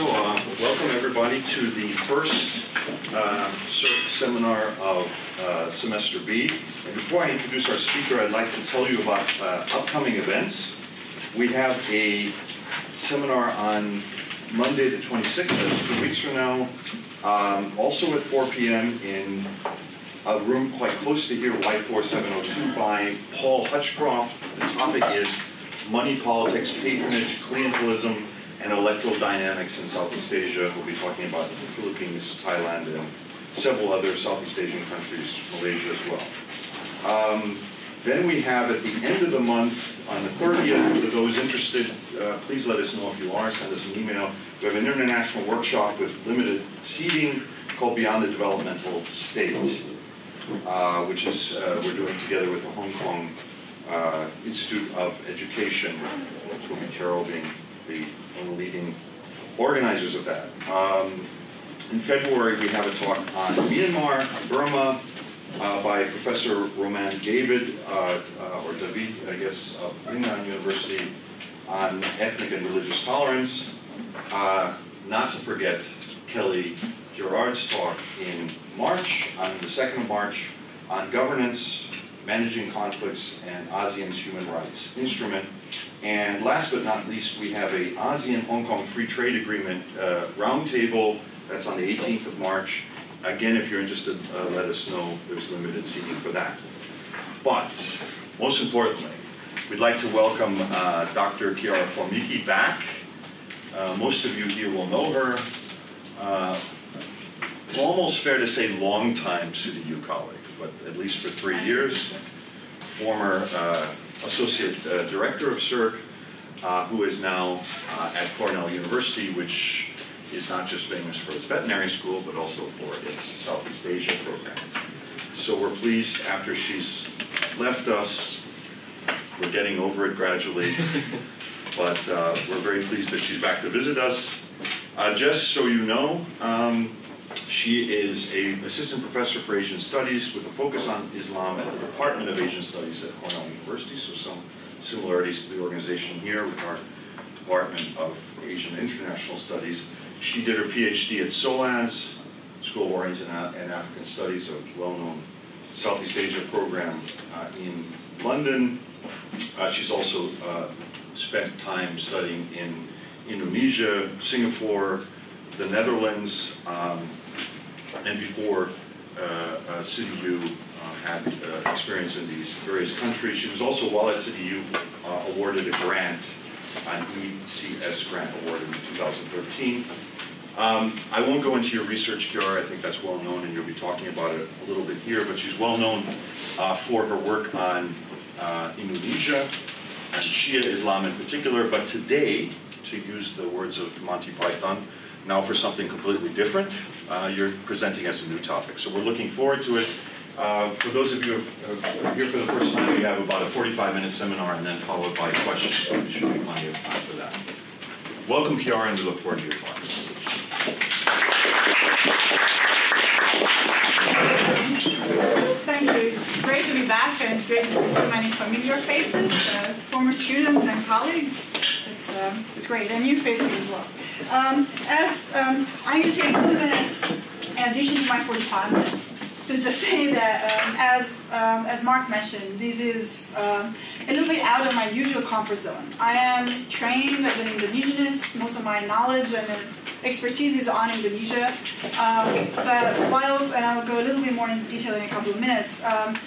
So, uh, welcome everybody to the first uh, seminar of uh, semester B. And before I introduce our speaker, I'd like to tell you about uh, upcoming events. We have a seminar on Monday the 26th, that's two weeks from now, um, also at 4 p.m. in a room quite close to here, Y4702, by Paul Hutchcroft. The topic is Money, Politics, Patronage, Clientelism, and Electoral Dynamics in Southeast Asia. We'll be talking about the Philippines, Thailand, and several other Southeast Asian countries, Malaysia as well. Um, then we have at the end of the month, on the 30th, for those interested, uh, please let us know if you are, send us an email. We have an international workshop with limited seating called Beyond the Developmental State, uh, which is uh, we're doing together with the Hong Kong uh, Institute of Education, which will be Carol being the one of the leading organizers of that. Um, in February, we have a talk on Myanmar, Burma, uh, by Professor Roman David, uh, uh, or David, I guess, of Lingnan University, on ethnic and religious tolerance. Uh, not to forget Kelly Gerard's talk in March, on the 2nd of March, on governance, managing conflicts, and ASEAN's human rights instrument. And last but not least, we have a ASEAN-Hong Kong Free Trade Agreement uh, roundtable that's on the 18th of March. Again, if you're interested, uh, let us know. There's limited seating for that. But most importantly, we'd like to welcome uh, Dr. Chiara Formichi back. Uh, most of you here will know her. Uh, almost fair to say long-time CityU colleague, but at least for three years. Former uh, associate uh, director of SEARC, uh, who is now uh, at Cornell University, which is not just famous for its veterinary school, but also for its Southeast Asia program. So we're pleased after she's left us, we're getting over it gradually, but uh, we're very pleased that she's back to visit us. Uh, just so you know, um, she is a assistant professor for Asian Studies with a focus on Islam at the Department of Asian Studies at Cornell University, so some similarities to the organization here with our Department of Asian International Studies. She did her PhD at SOAS, School of Oriental and African Studies, a well-known Southeast Asia program uh, in London. Uh, she's also uh, spent time studying in Indonesia, Singapore, the Netherlands, um, and before uh, uh, CityU uh, had uh, experience in these various countries. She was also, while at CityU, awarded a grant, an ECS grant award in 2013. Um, I won't go into your research, Chiara. I think that's well known, and you'll be talking about it a little bit here. But she's well known uh, for her work on uh, Indonesia and Shia Islam in particular. But today, to use the words of Monty Python, now for something completely different, uh, you're presenting as a new topic. So we're looking forward to it. Uh, for those of you who are here for the first time, we have about a 45-minute seminar and then followed by questions, so there should be plenty of time for that. Welcome, Chiara, and we look forward to your talk. Thank you. It's great to be back, and it's great to see so many familiar faces, uh, former students and colleagues. It's, uh, it's great, and new faces as well. Um, as um, I'm going to take two minutes in addition to my 45 minutes to just say that, um, as um, as Mark mentioned, this is um, a little bit out of my usual comfort zone. I am trained as an Indonesianist. Most of my knowledge and expertise is on Indonesia. Um, but whilst, and I'll go a little bit more in detail in a couple of minutes, um,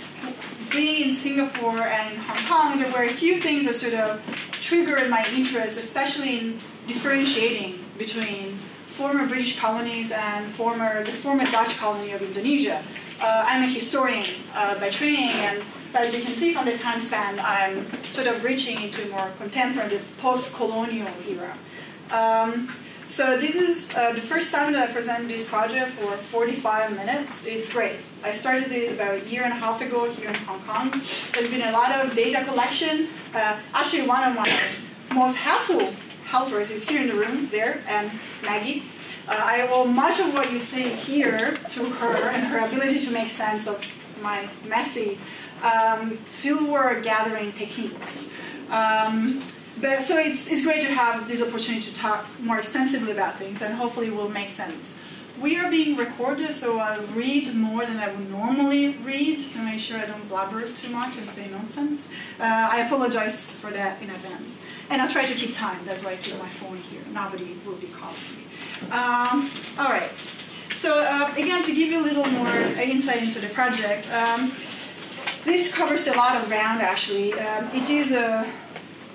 being in Singapore and Hong Kong, there were a few things that sort of triggered my interest, especially in differentiating between former British colonies and former the former Dutch colony of Indonesia. Uh, I'm a historian uh, by training, and as you can see from the time span, I'm sort of reaching into a more contemporary, post-colonial era. Um, so this is uh, the first time that I present this project for 45 minutes. It's great. I started this about a year and a half ago here in Hong Kong. There's been a lot of data collection. Uh, actually, one of my most helpful helpers is here in the room, there, and Maggie. Uh, I owe much of what you see here to her and her ability to make sense of my messy um, fieldwork gathering techniques. Um, but so it's, it's great to have this opportunity to talk more extensively about things and hopefully it will make sense. We are being recorded, so I'll read more than I would normally read to make sure I don't blabber too much and say nonsense. Uh, I apologize for that in advance. And I'll try to keep time, that's why I keep my phone here. Nobody will be calling me. Um, all right. So uh, again, to give you a little more insight into the project, um, this covers a lot of ground actually. Um, it is a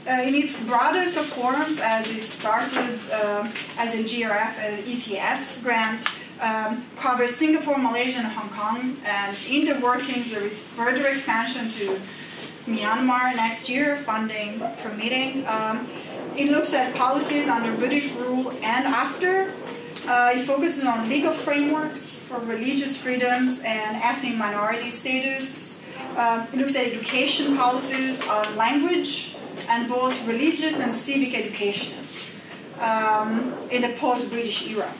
in its broadest of forms, as it started uh, as a GRF, an ECS grant, um, covers Singapore, Malaysia, and Hong Kong. And in the workings, there is further expansion to Myanmar next year, funding permitting. Um, it looks at policies under British rule and after. Uh, it focuses on legal frameworks for religious freedoms and ethnic minority status. Uh, it looks at education policies on language, and both religious and civic education um, in the post-British era.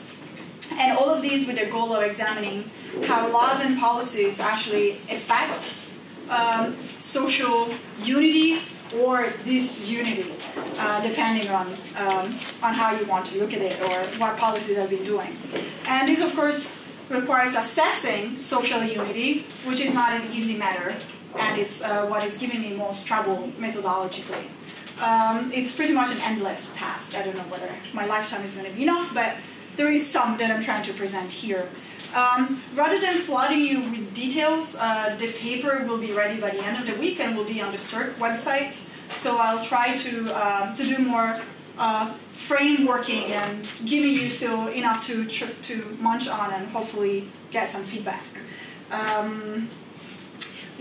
And all of these with the goal of examining how laws and policies actually affect um, social unity or disunity, uh, depending on, um, on how you want to look at it or what policies have been doing. And this, of course, requires assessing social unity, which is not an easy matter, and it's uh, what is giving me most trouble methodologically. Um, it's pretty much an endless task. I don't know whether my lifetime is going to be enough, but there is some that I'm trying to present here. Um, rather than flooding you with details, uh, the paper will be ready by the end of the week and will be on the SEARC website. So I'll try to, um, to do more uh, frameworking and giving you still enough to, to munch on and hopefully get some feedback. Um,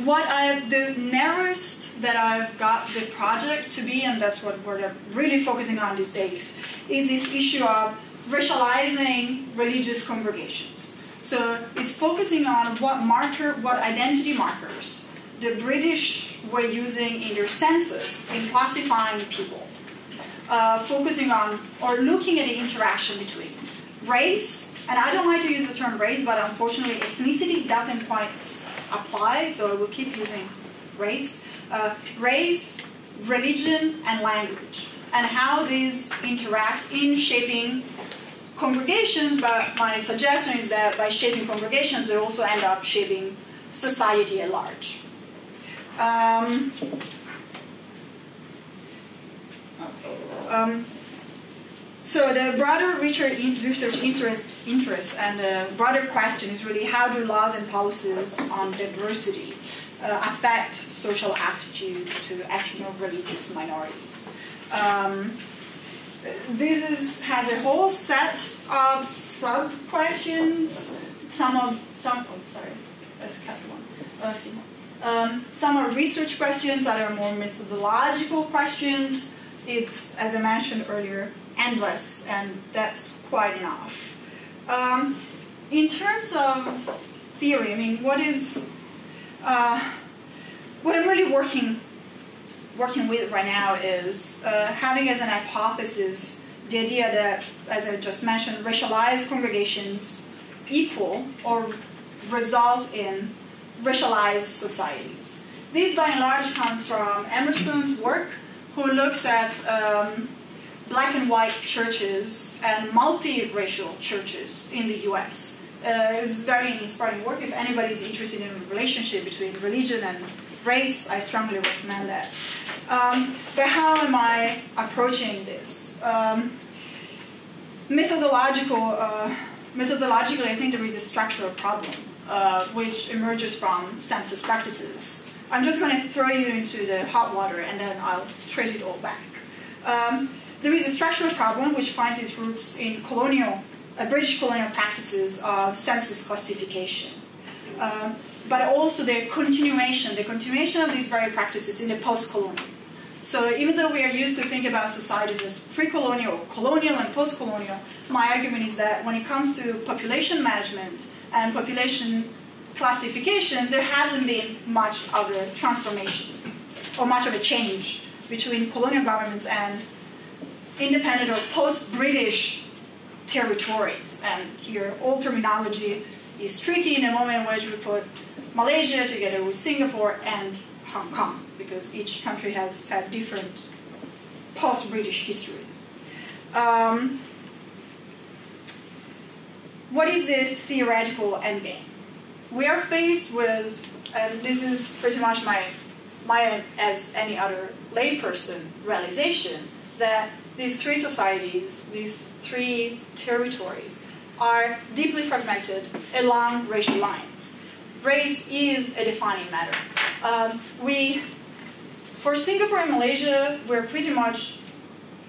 what I the narrowest that I've got the project to be, and that's what we're really focusing on these days, is this issue of racializing religious congregations. So it's focusing on what marker, what identity markers the British were using in their census in classifying people. Uh, focusing on or looking at the interaction between race, and I don't like to use the term race, but unfortunately ethnicity doesn't quite apply, so I will keep using race. Uh, race, religion, and language, and how these interact in shaping congregations, but my suggestion is that by shaping congregations, they also end up shaping society at large. Um, um, so the broader research interest, interest and the broader question is really how do laws and policies on diversity uh, affect social attitudes to ethno-religious minorities? Um, this is, has a whole set of sub questions. Some of some. Oh, sorry, let's cut one. See. Um, some are research questions that are more methodological questions. It's, as I mentioned earlier, endless, and that's quite enough. Um, in terms of theory, I mean, what is uh, what I'm really working working with right now is uh, having as an hypothesis the idea that, as I just mentioned, racialized congregations equal or result in racialized societies. This, by and large, comes from Emerson's work, who looks at um, black and white churches and multiracial churches in the US. Uh, it's very inspiring work. If anybody's interested in the relationship between religion and race, I strongly recommend that. Um, but how am I approaching this? Um, methodological, uh, methodologically, I think there is a structural problem uh, which emerges from census practices. I'm just going to throw you into the hot water and then I'll trace it all back. Um, there is a structural problem which finds its roots in colonial, uh, British colonial practices of census classification. Um, but also the continuation, the continuation of these very practices in the post-colonial. So even though we are used to think about societies as pre-colonial, colonial, and post-colonial, my argument is that when it comes to population management and population classification, there hasn't been much of a transformation or much of a change between colonial governments and independent or post-British territories. And here, all terminology is tricky in a moment in which we put Malaysia together with Singapore and Hong Kong, because each country has had different post-British history. Um, what is the theoretical endgame? We are faced with, and this is pretty much my, my as any other layperson realization, that these three societies, these three territories, are deeply fragmented along racial lines. Race is a defining matter. Um, we, for Singapore and Malaysia, we're pretty much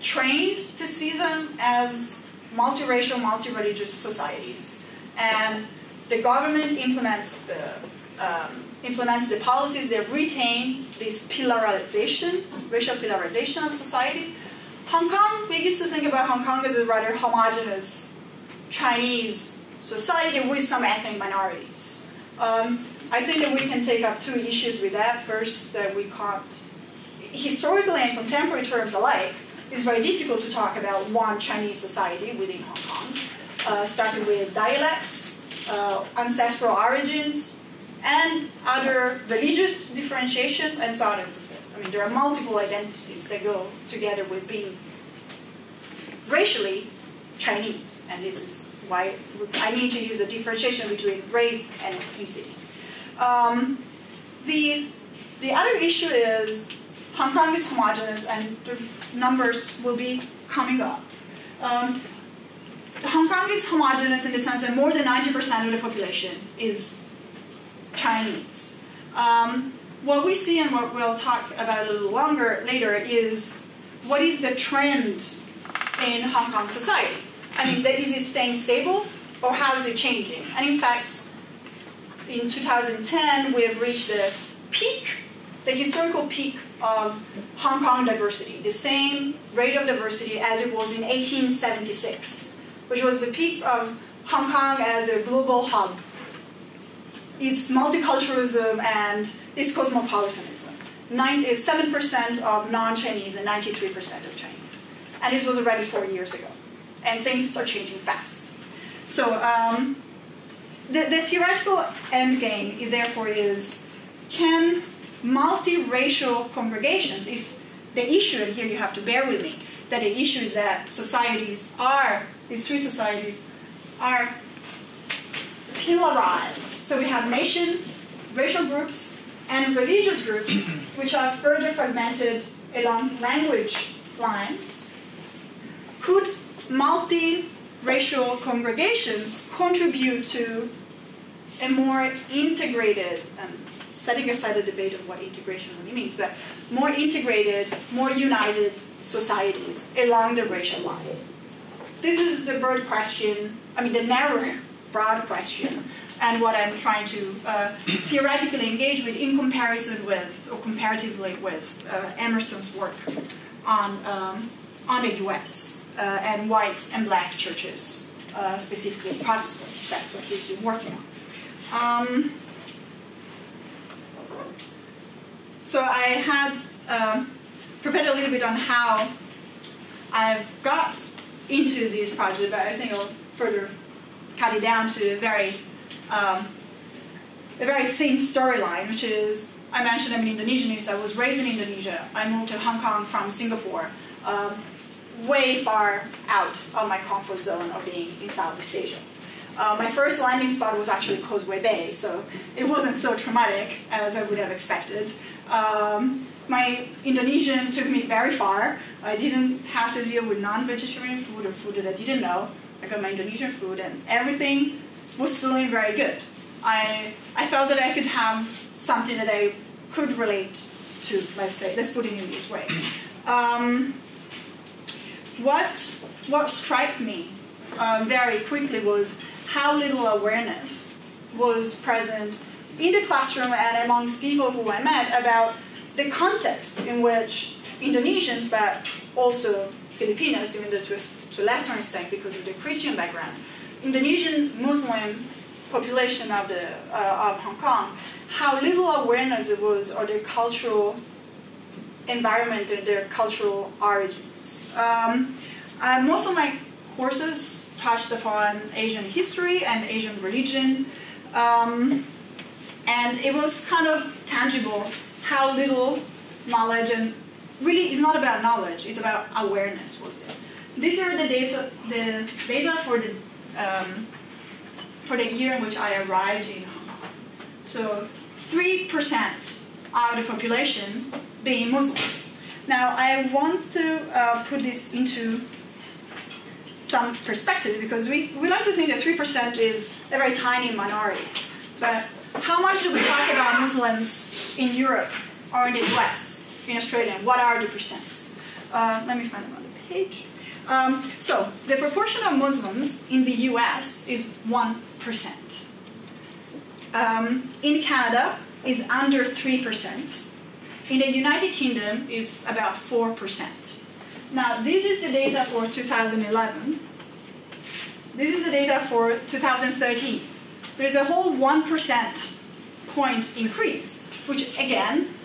trained to see them as multiracial, multi-religious societies. And the government implements the, um, implements the policies that retain this pillarization, racial pillarization of society. Hong Kong, we used to think about Hong Kong as a rather homogenous Chinese society with some ethnic minorities. Um, I think that we can take up two issues with that. First, that we can't, historically and contemporary terms alike, it's very difficult to talk about one Chinese society within Hong Kong, uh, starting with dialects, uh, ancestral origins, and other religious differentiations, and so on and so forth. I mean, there are multiple identities that go together with being racially Chinese, and this is why I need to use a differentiation between race and ethnicity. Um, the, the other issue is Hong Kong is homogenous, and the numbers will be coming up. Um, Hong Kong is homogenous in the sense that more than 90% of the population is Chinese. Um, what we see and what we'll talk about a little longer later is what is the trend in Hong Kong society. I mean, is it staying stable or how is it changing? And in fact, in 2010, we have reached the peak, the historical peak of Hong Kong diversity, the same rate of diversity as it was in 1876, which was the peak of Hong Kong as a global hub. It's multiculturalism and it's cosmopolitanism. 7% of non-Chinese and 93% of Chinese. And this was already four years ago. And things are changing fast. So um, the, the theoretical endgame, therefore, is can multiracial congregations, if the issue, and here you have to bear with me, that the issue is that societies are, these three societies, are pillarized. So we have nation, racial groups, and religious groups, which are further fragmented along language lines. Could multi-racial congregations contribute to a more integrated, um, setting aside the debate of what integration really means, but more integrated, more united societies along the racial line. This is the broad question, I mean the narrow, broad question, and what I'm trying to uh, theoretically engage with in comparison with, or comparatively with, uh, Emerson's work on, um, on the US uh, and white and black churches, uh, specifically Protestant. That's what he's been working on. Um, so I had um, prepared a little bit on how I've got into this project, but I think I'll further cut it down to a very, um, a very thin storyline, which is I mentioned I'm an Indonesianist. I was raised in Indonesia. I moved to Hong Kong from Singapore, um, way far out of my comfort zone of being in Southeast Asia. Uh, my first landing spot was actually Causeway Bay, so it wasn't so traumatic as I would have expected. Um, my Indonesian took me very far. I didn't have to deal with non-vegetarian food or food that I didn't know. I got my Indonesian food and everything was feeling very good. I, I felt that I could have something that I could relate to, let's say, let's put it in this way. Um, what, what struck me uh, very quickly was how little awareness was present in the classroom and amongst people who I met about the context in which Indonesians, but also Filipinos, even though to a, to a lesser extent because of the Christian background, Indonesian Muslim population of, the, uh, of Hong Kong, how little awareness there was of their cultural environment and their cultural origins. Um, most of my courses touched upon Asian history and Asian religion. Um, and it was kind of tangible how little knowledge and really it's not about knowledge, it's about awareness was there. These are the data, the data for the, um, for the year in which I arrived in Hong Kong. So 3% of the population being Muslim. Now I want to uh, put this into some perspective because we, we like to think that 3% is a very tiny minority. But how much do we talk about Muslims in Europe or in the US, in Australia? what are the percents? Uh, let me find another page. Um, so, the proportion of Muslims in the US is 1%. Um, in Canada is under 3%. In the United Kingdom is about 4%. Now, this is the data for 2011. This is the data for 2013. There's a whole 1% point increase, which again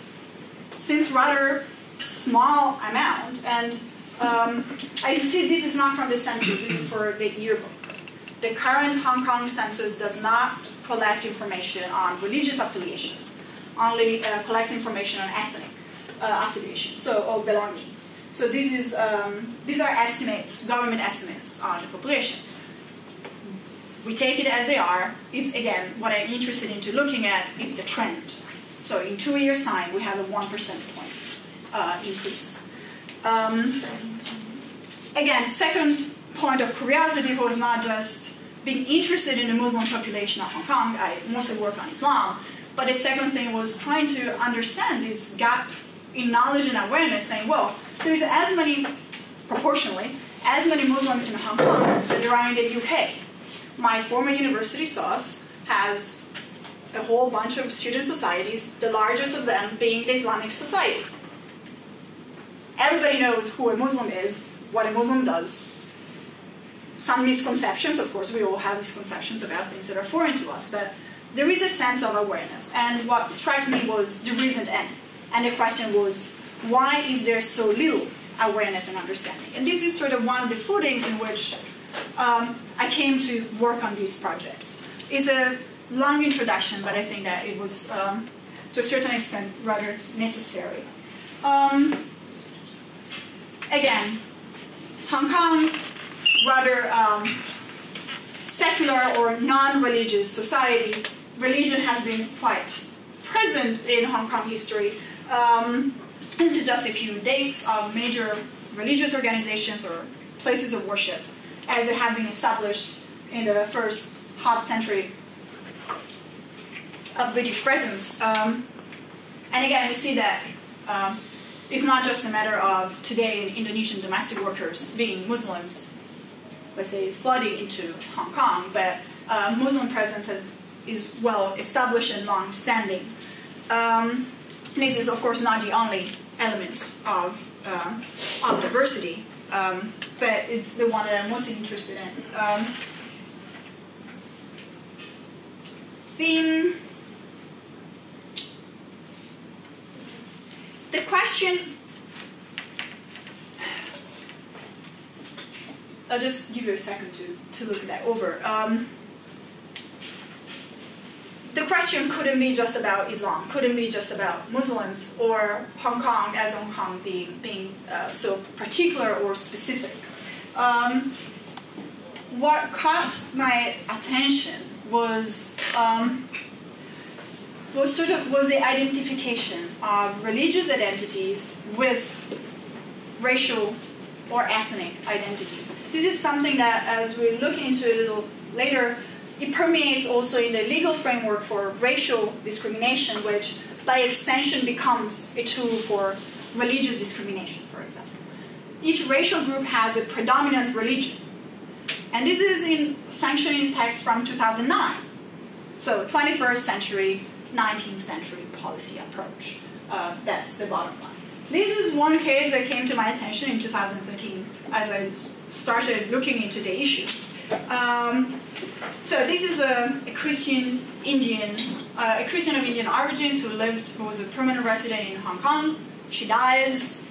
seems rather small amount. And um, I see this is not from the census, this is for the yearbook. The current Hong Kong census does not collect information on religious affiliation, only uh, collects information on ethnic uh, affiliation, so or belonging. So this is um, these are estimates, government estimates on the population. We take it as they are. It's again what I'm interested into looking at is the trend. So in two years' time, we have a one percent point uh, increase. Um, again, second point of curiosity was not just being interested in the Muslim population of Hong Kong. I mostly work on Islam. But the second thing was trying to understand this gap in knowledge and awareness, saying, well, there's as many, proportionally, as many Muslims in Hong Kong as there are in the UK. My former university, SOAS, has a whole bunch of student societies, the largest of them being the Islamic Society. Everybody knows who a Muslim is, what a Muslim does. Some misconceptions, of course, we all have misconceptions about things that are foreign to us, but there is a sense of awareness. And what struck me was the reason end. And the question was, why is there so little awareness and understanding? And this is sort of one of the footings in which um, I came to work on this project. It's a long introduction, but I think that it was, um, to a certain extent, rather necessary. Um, again, Hong Kong, rather um, secular or non-religious society, religion has been quite present in Hong Kong history. Um, this is just a few dates of major religious organizations or places of worship as it had been established in the first half century of British presence. Um, and again, we see that um, it's not just a matter of today Indonesian domestic workers being Muslims, let's say, flooding into Hong Kong, but uh, Muslim presence has, is well established and long standing. Um, this is, of course, not the only element of, uh, of diversity, um, but it's the one that I'm most interested in. Um, the question, I'll just give you a second to, to look that over. Um, the question couldn't be just about Islam, couldn't be just about Muslims or Hong Kong as Hong Kong being, being uh, so particular or specific. Um, what caught my attention was um, was sort of was the identification of religious identities with racial or ethnic identities. This is something that, as we look into a little later, it permeates also in the legal framework for racial discrimination, which by extension becomes a tool for religious discrimination, for example. Each racial group has a predominant religion. And this is in sanctioning text from 2009. So 21st century, 19th century policy approach. Uh, that's the bottom line. This is one case that came to my attention in 2013 as I started looking into the issue. Um, so this is a, a Christian Indian, uh, a Christian of Indian origins who lived, who was a permanent resident in Hong Kong. She dies,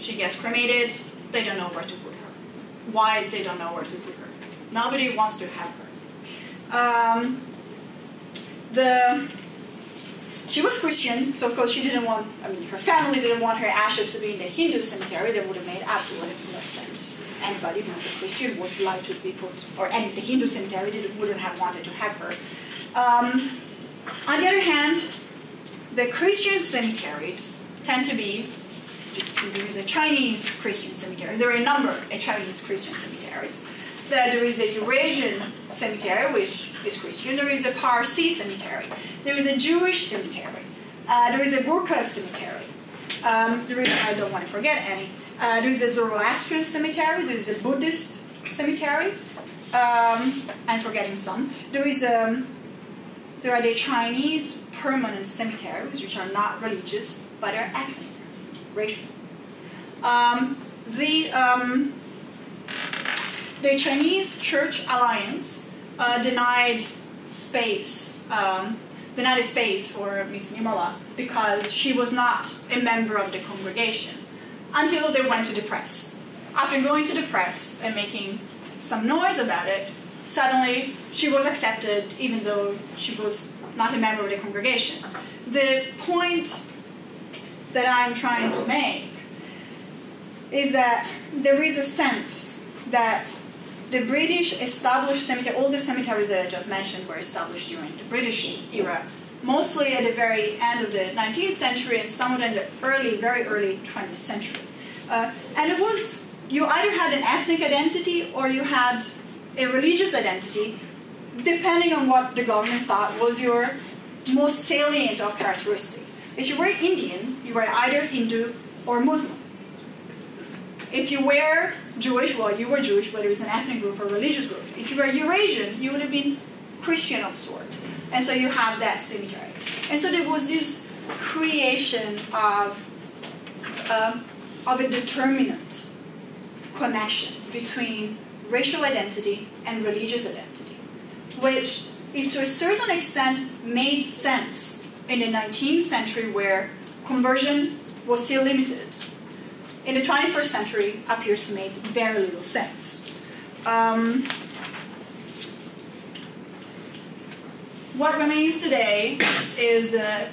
she gets cremated. They don't know where to put her. Why they don't know where to put her? Nobody wants to have her. Um, the she was Christian, so of course she didn't want, I mean, her family didn't want her ashes to be in the Hindu cemetery. That would have made absolutely no sense. Anybody who's a Christian would like to be put, or any the Hindu cemetery wouldn't have wanted to have her. Um, on the other hand, the Christian cemeteries tend to be there is a Chinese Christian cemetery. There are a number of Chinese Christian cemeteries. There is a Eurasian cemetery, which is Christian. There is a Parsi cemetery. There is a Jewish cemetery. Uh, there is a Gurkha cemetery. Um, there is, I don't want to forget any. Uh, there is a Zoroastrian cemetery. There is a Buddhist cemetery. Um, I'm forgetting some. There is a, um, there are the Chinese permanent cemeteries, which are not religious, but are ethnic, racial. Um, the um, the Chinese Church Alliance uh, denied space, um, denied space for Miss Nirmala because she was not a member of the congregation until they went to the press. After going to the press and making some noise about it, suddenly she was accepted even though she was not a member of the congregation. The point that I'm trying to make is that there is a sense that the British established cemetery, all the cemeteries that I just mentioned were established during the British era, mostly at the very end of the 19th century and some of them in the early, very early 20th century. Uh, and it was, you either had an ethnic identity or you had a religious identity, depending on what the government thought was your most salient of characteristic. If you were Indian, you were either Hindu or Muslim. If you were Jewish, well, you were Jewish, whether it's an ethnic group or religious group. If you were Eurasian, you would have been Christian of sort. And so you have that cemetery. And so there was this creation of, uh, of a determinant connection between racial identity and religious identity, which, if to a certain extent made sense in the 19th century where conversion was still limited, in the 21st century appears to make very little sense. Um, what remains today is uh,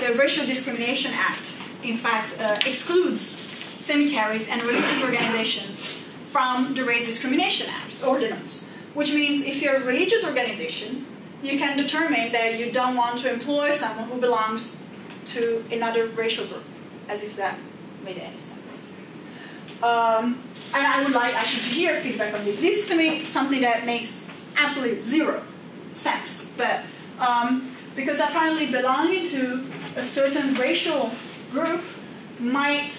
the Racial Discrimination Act, in fact, uh, excludes cemeteries and religious organizations from the Race Discrimination Act ordinance, which means if you're a religious organization, you can determine that you don't want to employ someone who belongs to another racial group, as if that made any sense. Um, and I would like actually to hear feedback on this. This is to me something that makes absolutely zero sense. But um, because apparently belonging to a certain racial group might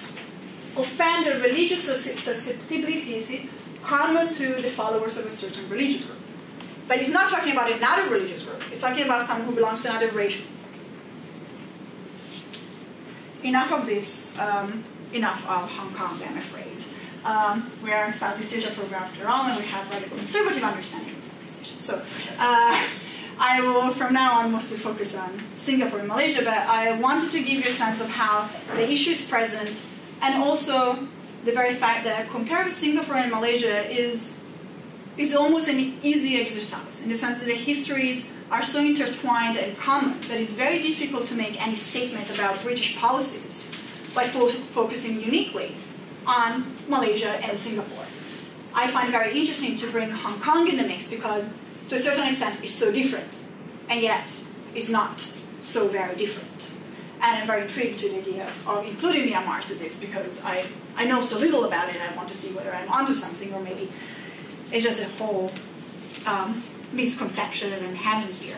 offend a religious susceptibilities common to the followers of a certain religious group. But it's not talking about another religious group. It's talking about someone who belongs to another racial. Enough of this. Um, enough of Hong Kong, I'm afraid. Um, we are a Southeast Asia program after all, and we have rather conservative understanding of Southeast Asia. So uh, I will, from now on, mostly focus on Singapore and Malaysia, but I wanted to give you a sense of how the issue is present, and also the very fact that comparing Singapore and Malaysia is is almost an easy exercise in the sense that the histories are so intertwined and common that it's very difficult to make any statement about British policies by fo focusing uniquely on Malaysia and Singapore. I find it very interesting to bring Hong Kong in the mix because, to a certain extent, it's so different, and yet it's not so very different. And I'm very intrigued to the idea of including Myanmar to this because I, I know so little about it I want to see whether I'm onto something or maybe it's just a whole um, misconception that I'm having here.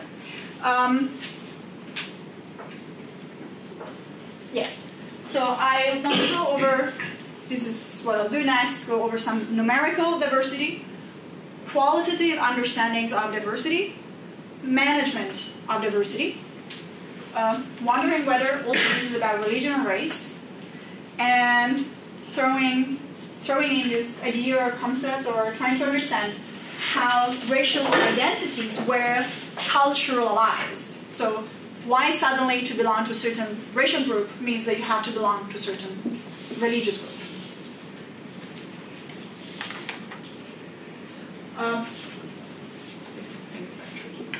Um, yes. So I want to go over, this is what I'll do next, go over some numerical diversity, qualitative understandings of diversity, management of diversity, uh, wondering whether all this is about religion or race, and throwing, throwing in this idea or concept or trying to understand how racial identities were culturalized. So why suddenly to belong to a certain racial group means that you have to belong to a certain religious group. Um, this thing is very tricky.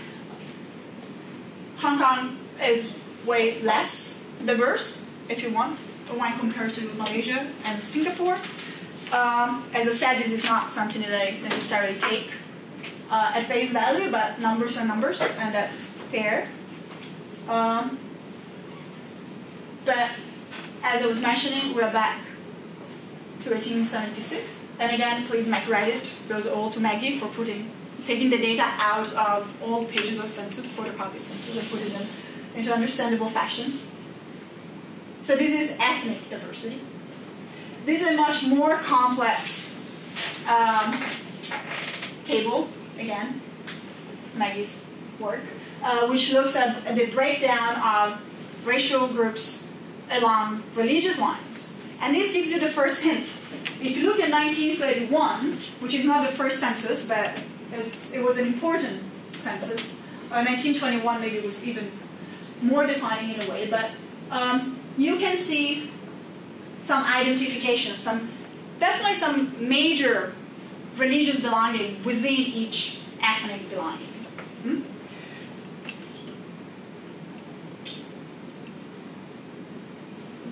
Hong Kong is way less diverse, if you want, when compared to Malaysia and Singapore. Um, as I said, this is not something that I necessarily take uh, at face value, but numbers are numbers, and that's fair. Um, but as I was mentioning, we're back to 1876. And again, please make credit goes all to Maggie for putting taking the data out of all pages of census, photocopy census, and putting them into understandable fashion. So this is ethnic diversity. This is a much more complex um, table, again, Maggie's work, uh, which looks at the breakdown of racial groups along religious lines. And this gives you the first hint. If you look at 1931, which is not the first census, but it was an important census, uh, 1921 maybe was even more defining in a way, but um, you can see some identification, some definitely some major religious belonging within each ethnic belonging. Hmm?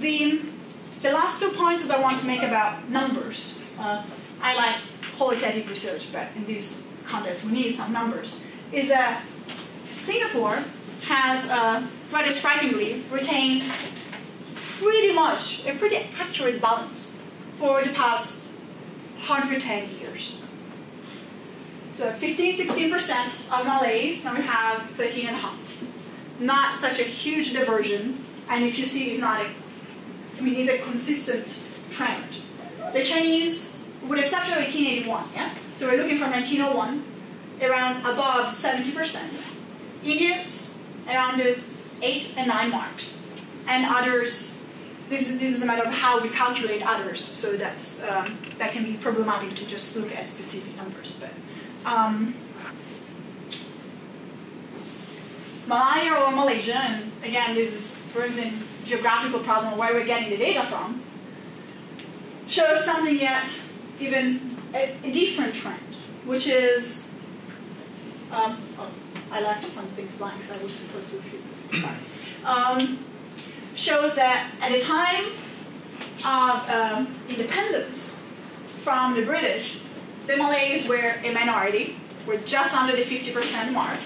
The, the last two points that I want to make about numbers. Uh, I like qualitative research, but in this context we need some numbers. Is that Singapore has uh, rather strikingly retained pretty much a pretty accurate balance for the past 110 years. So 15, 16% of Malays, now we have 13 and a half. Not such a huge diversion, and if you see, it's not a, I mean, it's a consistent trend. The Chinese, with exception of 1881, yeah? So we're looking from 1901, around above 70%. Indians, around the 8 and 9 marks. And others, this is, this is a matter of how we calculate others, so that's, um, that can be problematic to just look at specific numbers. But um, Malaya or Malaysia, and again, this is, for example, geographical problem where we're getting the data from, shows something yet even a, a different trend, which is, um, oh, I left some things blank, so I was supposed to repeat this. Um, shows that at the time of um, independence from the British, the Malays were a minority, were just under the 50% mark.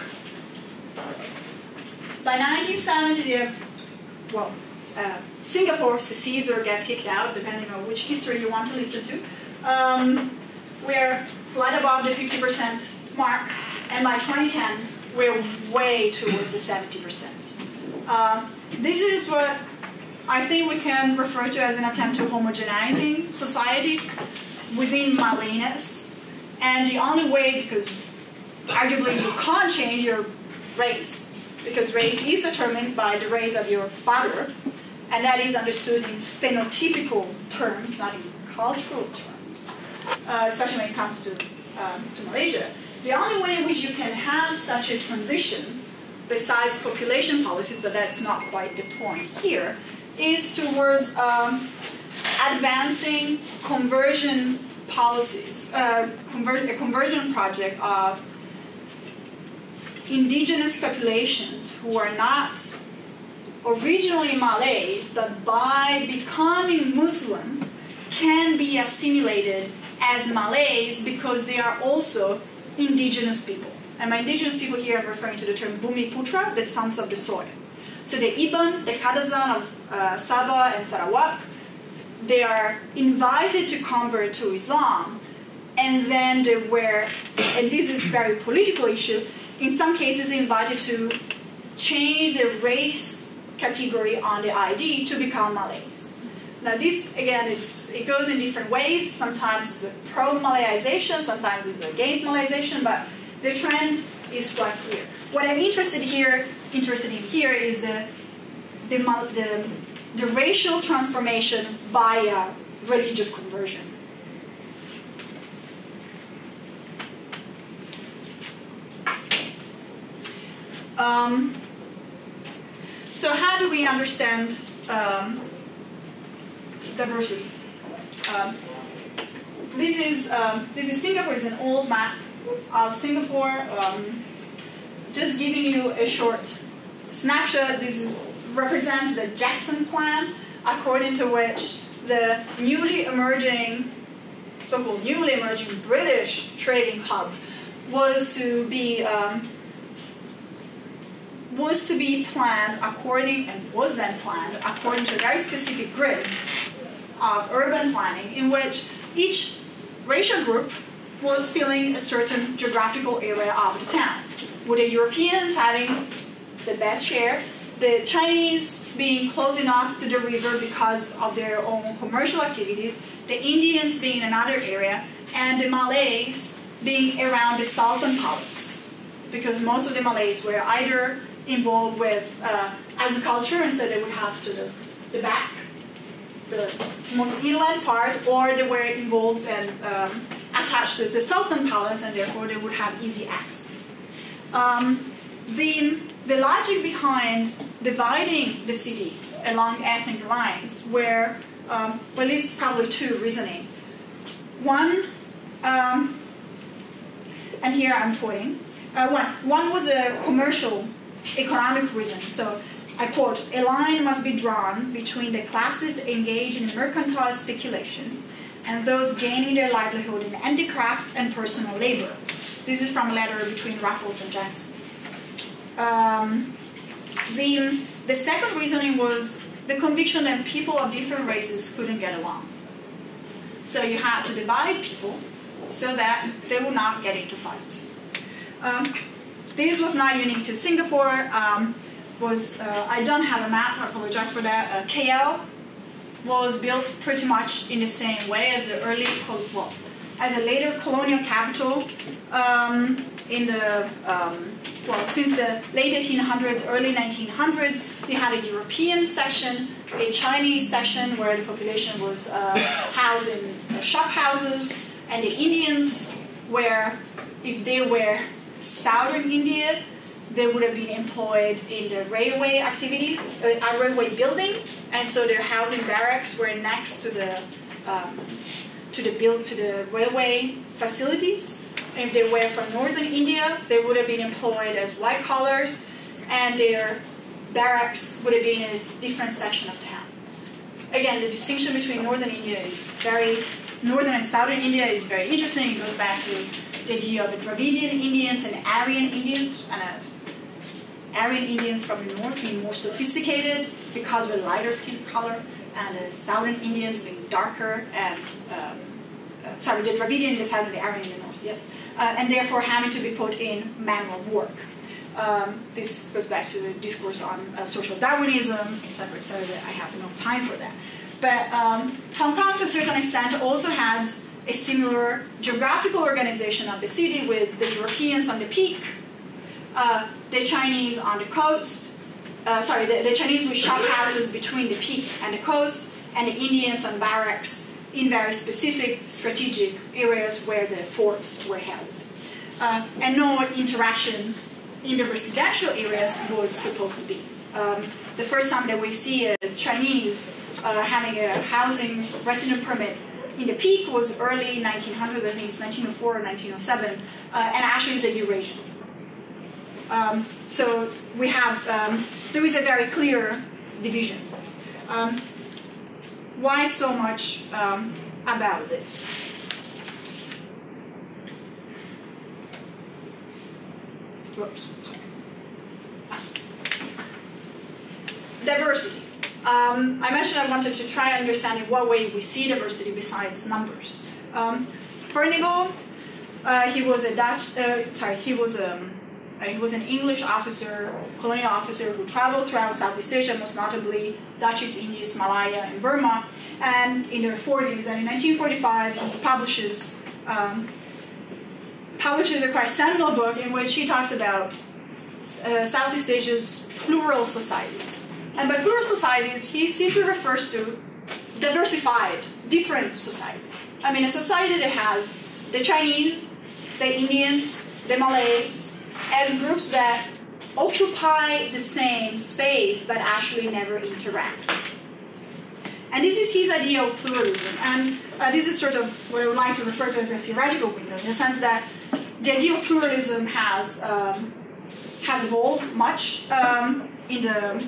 By 1970, well, uh, Singapore secedes or gets kicked out, depending on which history you want to listen to. Um, we're slightly above the 50% mark, and by 2010, we're way towards the 70%. Uh, this is what I think we can refer to as an attempt to homogenizing society within Malayness. And the only way, because arguably you can't change your race, because race is determined by the race of your father, and that is understood in phenotypical terms, not in cultural terms, uh, especially when it comes to, um, to Malaysia. The only way in which you can have such a transition, besides population policies, but that's not quite the point here, is towards um, advancing conversion policies, uh, conver- a conversion project of indigenous populations who are not originally Malays, but by becoming Muslim, can be assimilated as Malays because they are also indigenous people. And by indigenous people here, I'm referring to the term Bumi Putra, the sons of the soil. So the Iban, the Kadazan of uh, Sabah and Sarawak, they are invited to convert to Islam, and then they were, and this is very political issue, in some cases invited to change the race category on the ID to become Malays. Now this, again, it's, it goes in different ways. Sometimes it's a pro-Malayization, sometimes it's against Malayization, but the trend is quite clear. What I'm interested here, interested in here is the, the, the, the racial transformation by religious conversion. Um, so how do we understand um, diversity? Um, this is um, this is Singapore. It's an old map of Singapore. Um, just giving you a short snapshot. This is represents the Jackson Plan, according to which the newly emerging, so-called newly emerging British trading hub was to be um, was to be planned according and was then planned according to a very specific grid of urban planning in which each racial group was filling a certain geographical area of the town, with the Europeans having the best share, the Chinese being close enough to the river because of their own commercial activities, the Indians being another area, and the Malays being around the southern parts, because most of the Malays were either involved with uh, agriculture, and so they would have sort of the back, the most inland part, or they were involved and um, attached with the Sultan Palace, and therefore they would have easy access. Um, the, the logic behind dividing the city along ethnic lines were, um, at least probably two reasoning. One, um, and here I'm quoting, uh, one, one was a commercial economic reason. So I quote, a line must be drawn between the classes engaged in mercantile speculation and those gaining their livelihood in handicrafts and personal labor. This is from a letter between Raffles and Jackson. Um, the, the second reasoning was the conviction that people of different races couldn't get along. So you had to divide people so that they would not get into fights. Um, this was not unique to Singapore. Um, was uh, I don't have a map. I apologize for that. Uh, KL was built pretty much in the same way as the early, well, as a later colonial capital um, in the um, well since the late 1800s, early 1900s. We had a European section, a Chinese section where the population was uh, housed in uh, shop houses, and the Indians where if they were southern India, they would have been employed in the railway activities, uh, railway building, and so their housing barracks were next to the um, to the build to the railway facilities. And if they were from northern India, they would have been employed as white collars, and their barracks would have been in a different section of town. Again, the distinction between northern India is very northern and southern India is very interesting. It goes back to the idea of the Dravidian Indians and Aryan Indians, and as Aryan Indians from the north being more sophisticated because of a lighter skin color, and the southern Indians being darker and um, uh, sorry, the Dravidian in the south and the Aryan in the north, yes, uh, and therefore having to be put in manual work. Um, this goes back to the discourse on uh, social Darwinism, etc., etc. I have no time for that. But um, Hong Kong, to a certain extent, also had a similar geographical organization of the city with the Europeans on the peak, uh, the Chinese on the coast, uh, sorry, the, the, Chinese with shop houses between the peak and the coast, and the Indians on barracks in very specific strategic areas where the forts were held. Uh, and no interaction in the residential areas was supposed to be. Um, the first time that we see a Chinese uh, having a housing resident permit in the peak was early 1900s, I think it's 1904 or 1907, uh, and actually it's a Eurasian. Um, so we have, um, there is a very clear division. Um, why so much um, about this? Whoops. Diversity. Um, I mentioned I wanted to try and understand in what way we see diversity besides numbers. Um, Furnivall, uh, he was a Dutch, uh, sorry, he was a, um, uh, he was an English officer, colonial officer who traveled throughout Southeast Asia, most notably Dutch East Indies, Malaya, and Burma. And in the 40s, and in 1945, he publishes um, publishes a quite seminal book in which he talks about uh, Southeast Asia's plural societies. And by plural societies, he simply refers to diversified, different societies. I mean, a society that has the Chinese, the Indians, the Malays, as groups that occupy the same space but actually never interact. And this is his idea of pluralism. And uh, this is sort of what I would like to refer to as a theoretical window, in the sense that the idea of pluralism has um, has evolved much um, in the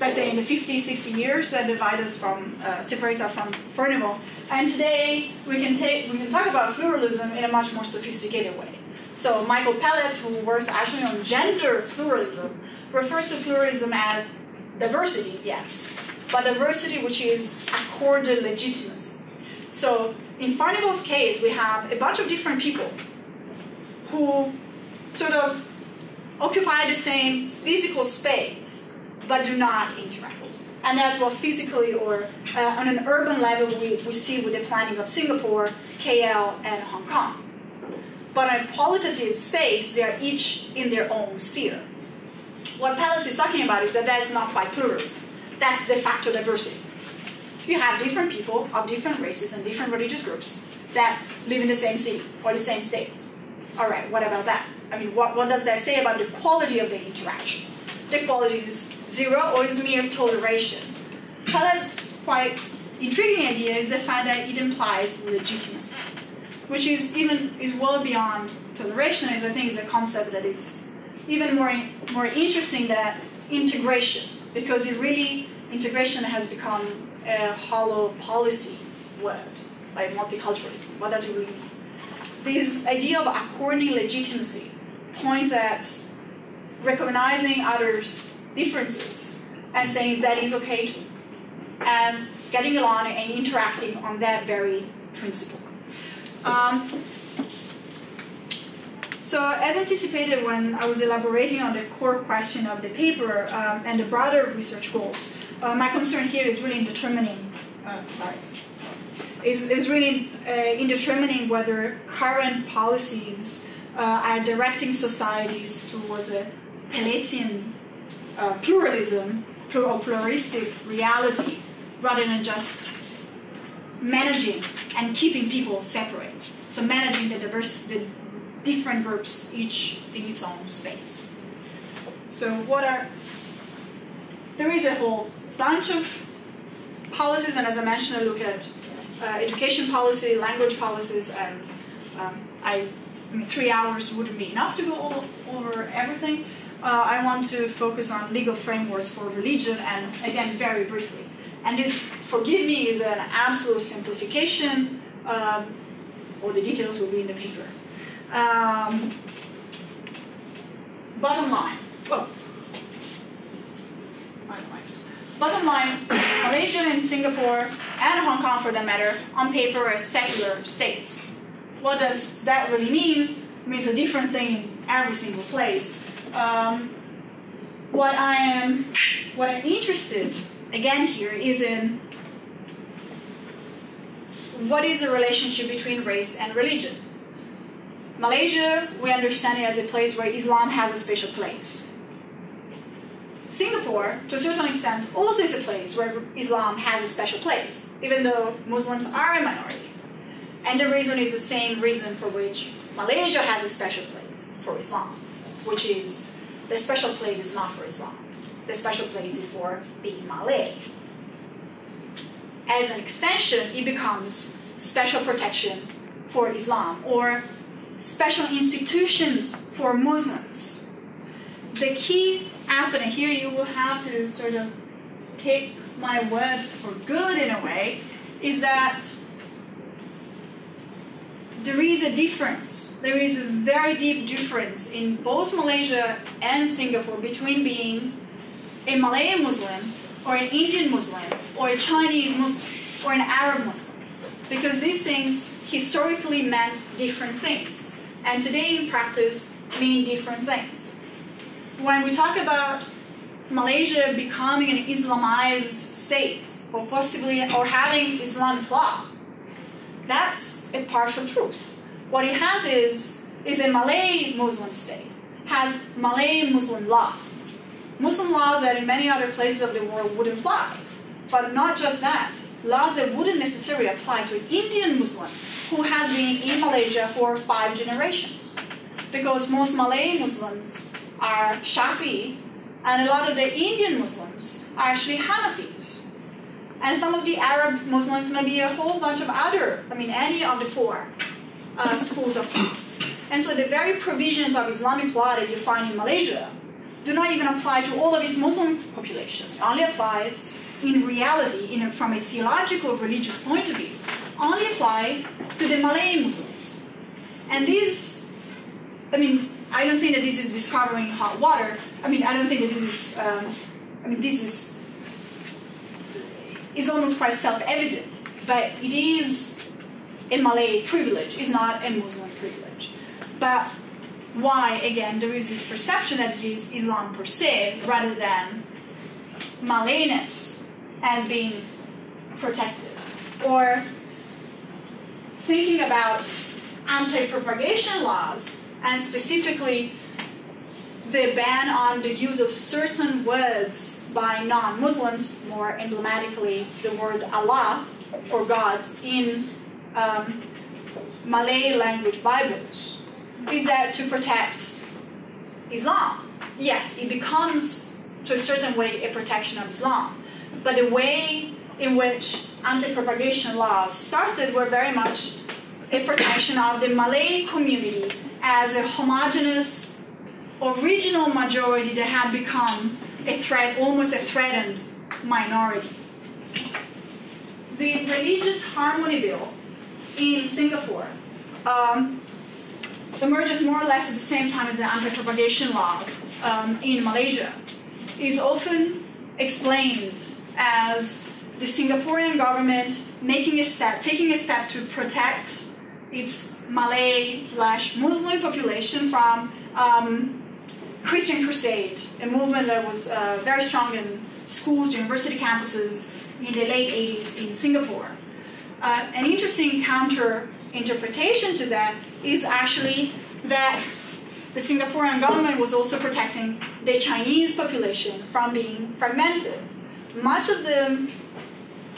let's say in the 50, 60 years that divide us from, uh, separates us from Furnivall. And today we can take, we can talk about pluralism in a much more sophisticated way. So Michael Peletz, who works actually on gender pluralism, refers to pluralism as diversity, yes, but diversity which is accorded legitimacy. So in Furnivall's case, we have a bunch of different people who sort of occupy the same physical space but do not interact. And that's what physically or uh, on an urban level we, we see with the planning of Singapore, KL, and Hong Kong. But on a qualitative space, they are each in their own sphere. What Peletz is talking about is that that's not quite pluralism. That's de facto diversity. You have different people of different races and different religious groups that live in the same city or the same state. All right, what about that? I mean, what, what does that say about the quality of the interaction? The quality is zero or is mere toleration. Peletz's quite intriguing idea is the fact that it implies legitimacy, which is even is well beyond toleration. Is I think is a concept that it's even more more interesting than integration because it really integration has become a hollow policy word like multiculturalism. What does it really mean? This idea of according legitimacy points at recognizing others' differences and saying that is okay too, and getting along and interacting on that very principle. Um, so, as anticipated when I was elaborating on the core question of the paper um, and the broader research goals, uh, my concern here is really in determining, uh, sorry, is, is really uh, in determining whether current policies uh, are directing societies towards a Pelletian uh, pluralism pluralistic reality rather than just managing and keeping people separate. So managing the diverse, the different groups, each in its own space. So what are there is a whole bunch of policies, and as I mentioned, I look at uh, education policy, language policies, and um, I, I mean, three hours wouldn't be enough to go all, over everything uh, I want to focus on legal frameworks for religion, and again, very briefly. And this, forgive me, is an absolute simplification. Um, all the details will be in the paper. Um, bottom line. Well, bottom line, Malaysia and Singapore and Hong Kong, for that matter, on paper are secular states. What does that really mean? It means a different thing in every single place. Um, what I am, what I'm interested again here is in what is the relationship between race and religion. Malaysia, we understand it as a place where Islam has a special place. Singapore, to a certain extent, also is a place where Islam has a special place, even though Muslims are a minority. And the reason is the same reason for which Malaysia has a special place for Islam which is the special place is not for Islam. The special place is for being Malay. As an extension, it becomes special protection for Islam or special institutions for Muslims. The key aspect, and here you will have to sort of take my word for good in a way, is that there is a difference. There is a very deep difference in both Malaysia and Singapore between being a Malay Muslim or an Indian Muslim or a Chinese Muslim or an Arab Muslim. Because these things historically meant different things. And today in practice mean different things. When we talk about Malaysia becoming an Islamized state, or possibly or having Islamic law, that's a partial truth. What it has is, is a Malay Muslim state, has Malay Muslim law. Muslim laws that in many other places of the world wouldn't fly. But not just that, laws that wouldn't necessarily apply to an Indian Muslim who has been in Malaysia for five generations. Because most Malay Muslims are Shafi, and a lot of the Indian Muslims are actually Hanafis. And some of the Arab Muslims may be a whole bunch of other, I mean, any of the four uh, schools of thought. And so the very provisions of Islamic law that you find in Malaysia do not even apply to all of its Muslim population. It only applies in reality, in a, from a theological religious point of view, only apply to the Malay Muslims. And these, I mean, I don't think that this is discovering hot water. I mean, I don't think that this is, um, I mean, this is, is almost quite self-evident, but it is a Malay privilege, is not a Muslim privilege. But why, again, there is this perception that it is Islam per se rather than Malayness as being protected. Or thinking about anti propagation laws and specifically the ban on the use of certain words by non Muslims, more emblematically, the word Allah for gods in um, Malay language Bibles is that to protect Islam. Yes, it becomes, to a certain way, a protection of Islam. But the way in which anti propagation laws started were very much a protection of the Malay community as a homogenous, original majority that had become a threat, almost a threatened minority. The Religious Harmony Bill in Singapore um, emerges more or less at the same time as the anti-propagation laws um, in Malaysia, is often explained as the Singaporean government making a step, taking a step to protect its Malay slash Muslim population from um, Christian Crusade, a movement that was uh, very strong in schools, university campuses in the late 80s in Singapore. Uh, an interesting counter interpretation to that is actually that the Singaporean government was also protecting the Chinese population from being fragmented. Much of the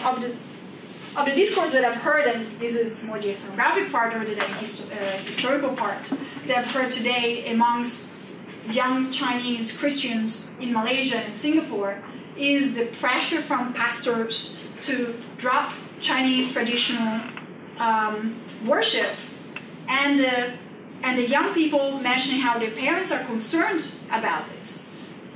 of the of the discourse that I've heard, and this is more the ethnographic part or the uh, historical part that I've heard today amongst young Chinese Christians in Malaysia and Singapore, is the pressure from pastors to drop Chinese traditional um, worship. And uh, and the young people mentioning how their parents are concerned about this.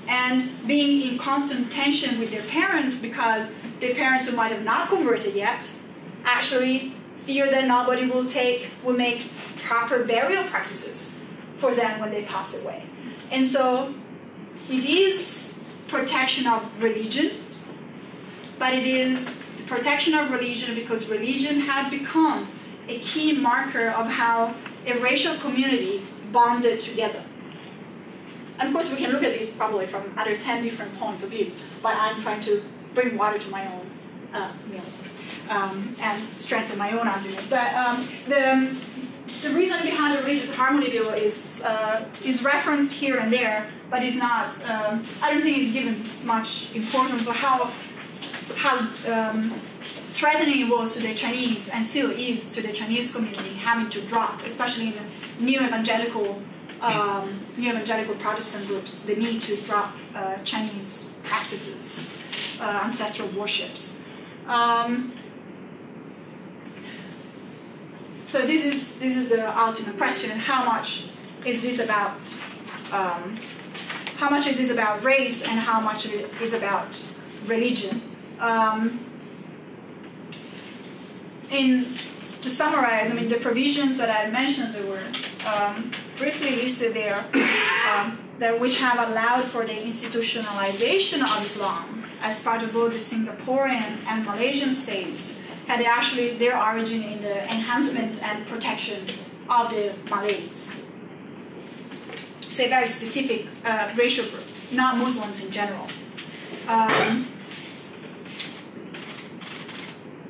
And being in constant tension with their parents because their parents who might have not converted yet. Actually fear that nobody will take will make proper burial practices for them when they pass away. And so it is protection of religion but it is protection of religion because religion had become a key marker of how a racial community bonded together. And of course, we can look at this probably from other 10 different points of view, but I'm trying to bring water to my own uh, meal um, and strengthen my own argument. But um, the, the reason behind the religious harmony bill is, uh, is referenced here and there, but is not, um, I don't think it's given much importance or how, how um, threatening it was to the Chinese and still is to the Chinese community having to drop, especially in the new evangelical, um, new evangelical Protestant groups, the need to drop uh, Chinese practices, uh, ancestral worships. Um, so this is this is the ultimate question: How much is this about? Um, how much is this about race, and how much of it is about religion? Um, in to summarize, I mean, the provisions that I mentioned that were um, briefly listed there, um, that which have allowed for the institutionalization of Islam as part of both the Singaporean and Malaysian states, had actually their origin in the enhancement and protection of the Malays. A very specific uh, racial group, not Muslims in general. Um,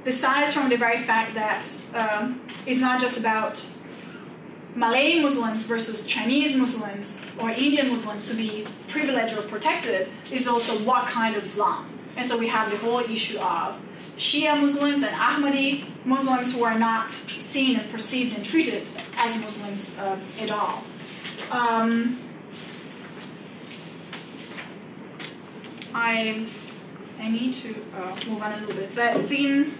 besides from the very fact that um, it's not just about Malay Muslims versus Chinese Muslims or Indian Muslims to be privileged or protected, is also what kind of Islam. And so we have the whole issue of Shia Muslims and Ahmadi Muslims who are not seen and perceived and treated as Muslims uh, at all. Um, I I need to uh, move on a little bit, but the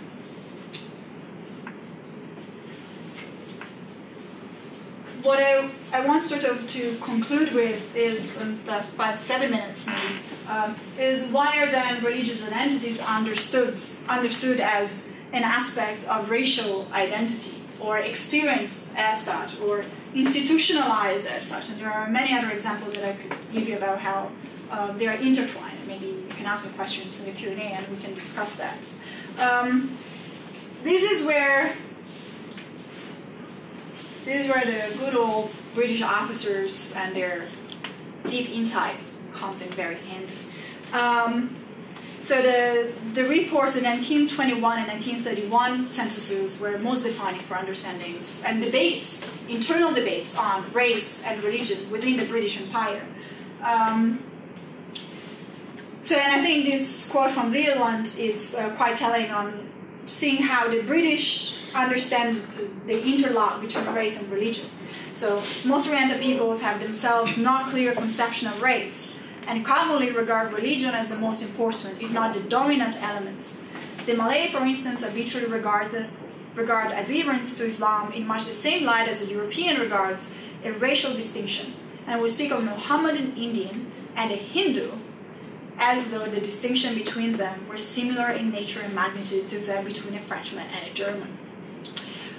what I, I want sort of to conclude with is, and that's five, seven minutes maybe, um, is why are then religious identities understood, understood as an aspect of racial identity or experienced as such or institutionalized as such. And there are many other examples that I could give you about how um, they are intertwined. Maybe you can ask me questions in the Q&A and we can discuss that. Um, this is where this were the good old British officers and their deep insights comes in very handy. Um, so the, the reports, the 1921 and 1931 censuses were most defining for understandings and debates, internal debates on race and religion within the British Empire. Um, so, and I think this quote from Vlieland is uh, quite telling on seeing how the British understand the interlock between race and religion. So most Oriental peoples have themselves not clear conception of race and commonly regard religion as the most important, if not the dominant element. The Malay, for instance, habitually regard, regard adherence to Islam in much the same light as a European regards a racial distinction, and we speak of Mohammedan Indian and a Hindu as though the distinction between them were similar in nature and magnitude to that between a Frenchman and a German.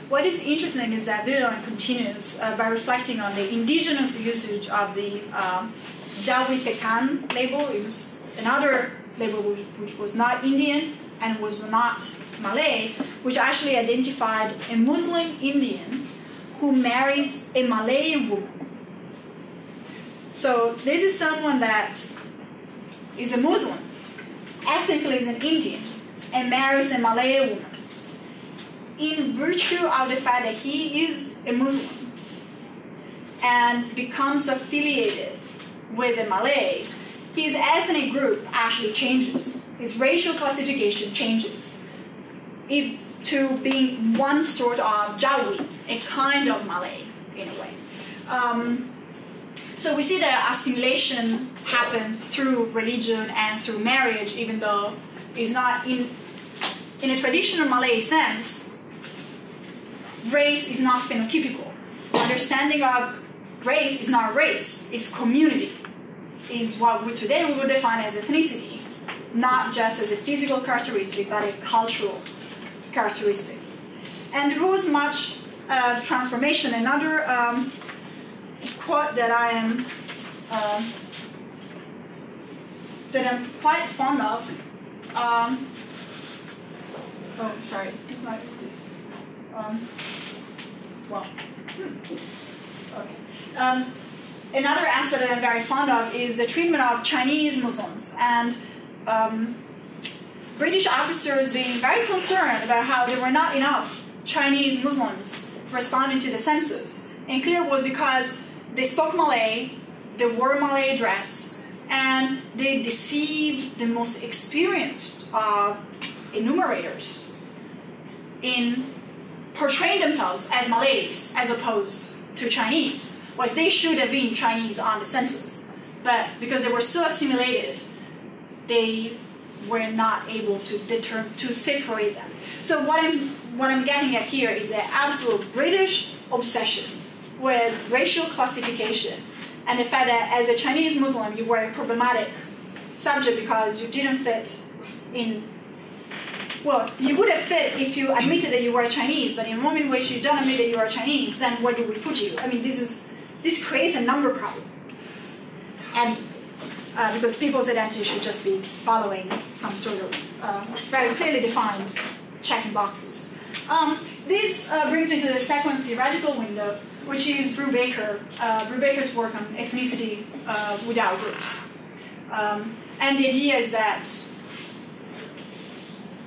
What is interesting is that Vlieland continues uh, by reflecting on the indigenous usage of the um, Jawi Pekan label. It was another label which was not Indian and was not Malay, which actually identified a Muslim Indian who marries a Malay woman. So this is someone that is a Muslim, ethnically is an Indian, and marries a Malay woman in virtue of the fact that he is a Muslim and becomes affiliated with a Malay, his ethnic group actually changes. His racial classification changes if, to being one sort of Jawi, a kind of Malay in a way. Um, so we see that assimilation happens through religion and through marriage, even though it's not in in a traditional Malay sense race is not phenotypical. Understanding of race is not race, it's community. Is what we today we would define as ethnicity, not just as a physical characteristic, but a cultural characteristic. And there was much uh, transformation. Another um, quote that I am uh, that I'm quite fond of. Um, oh, sorry, it's not this. Um, well, okay. Um, another aspect that I'm very fond of is the treatment of Chinese Muslims and um, British officers being very concerned about how there were not enough Chinese Muslims responding to the census. And clear was because they spoke Malay, they wore Malay dress, and they deceived the most experienced of enumerators in portraying themselves as Malays as opposed to Chinese, whereas they should have been Chinese on the census. But because they were so assimilated, they were not able to deter to separate them. So what I'm what I'm getting at here is an absolute British obsession with racial classification and the fact that as a Chinese Muslim you were a problematic subject because you didn't fit in well, you would have fit if you admitted that you were Chinese, but in the moment in which you don't admit that you are Chinese, then where do we put you? I mean, this is this creates a number problem, and uh, because people's identity should just be following some sort of uh, very clearly defined checking boxes. Um, this uh, brings me to the second theoretical window, which is Brubaker, uh, Brubaker's work on ethnicity uh, without groups. Um, and the idea is that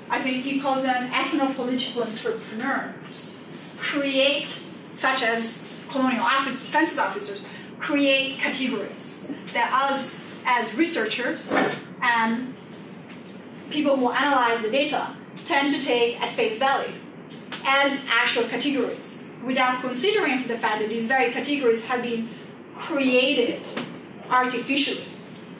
I think he calls them ethnopolitical entrepreneurs, create, such as colonial officers, census officers, create categories that us as researchers and people who analyze the data tend to take at face value as actual categories without considering the fact that these very categories have been created artificially.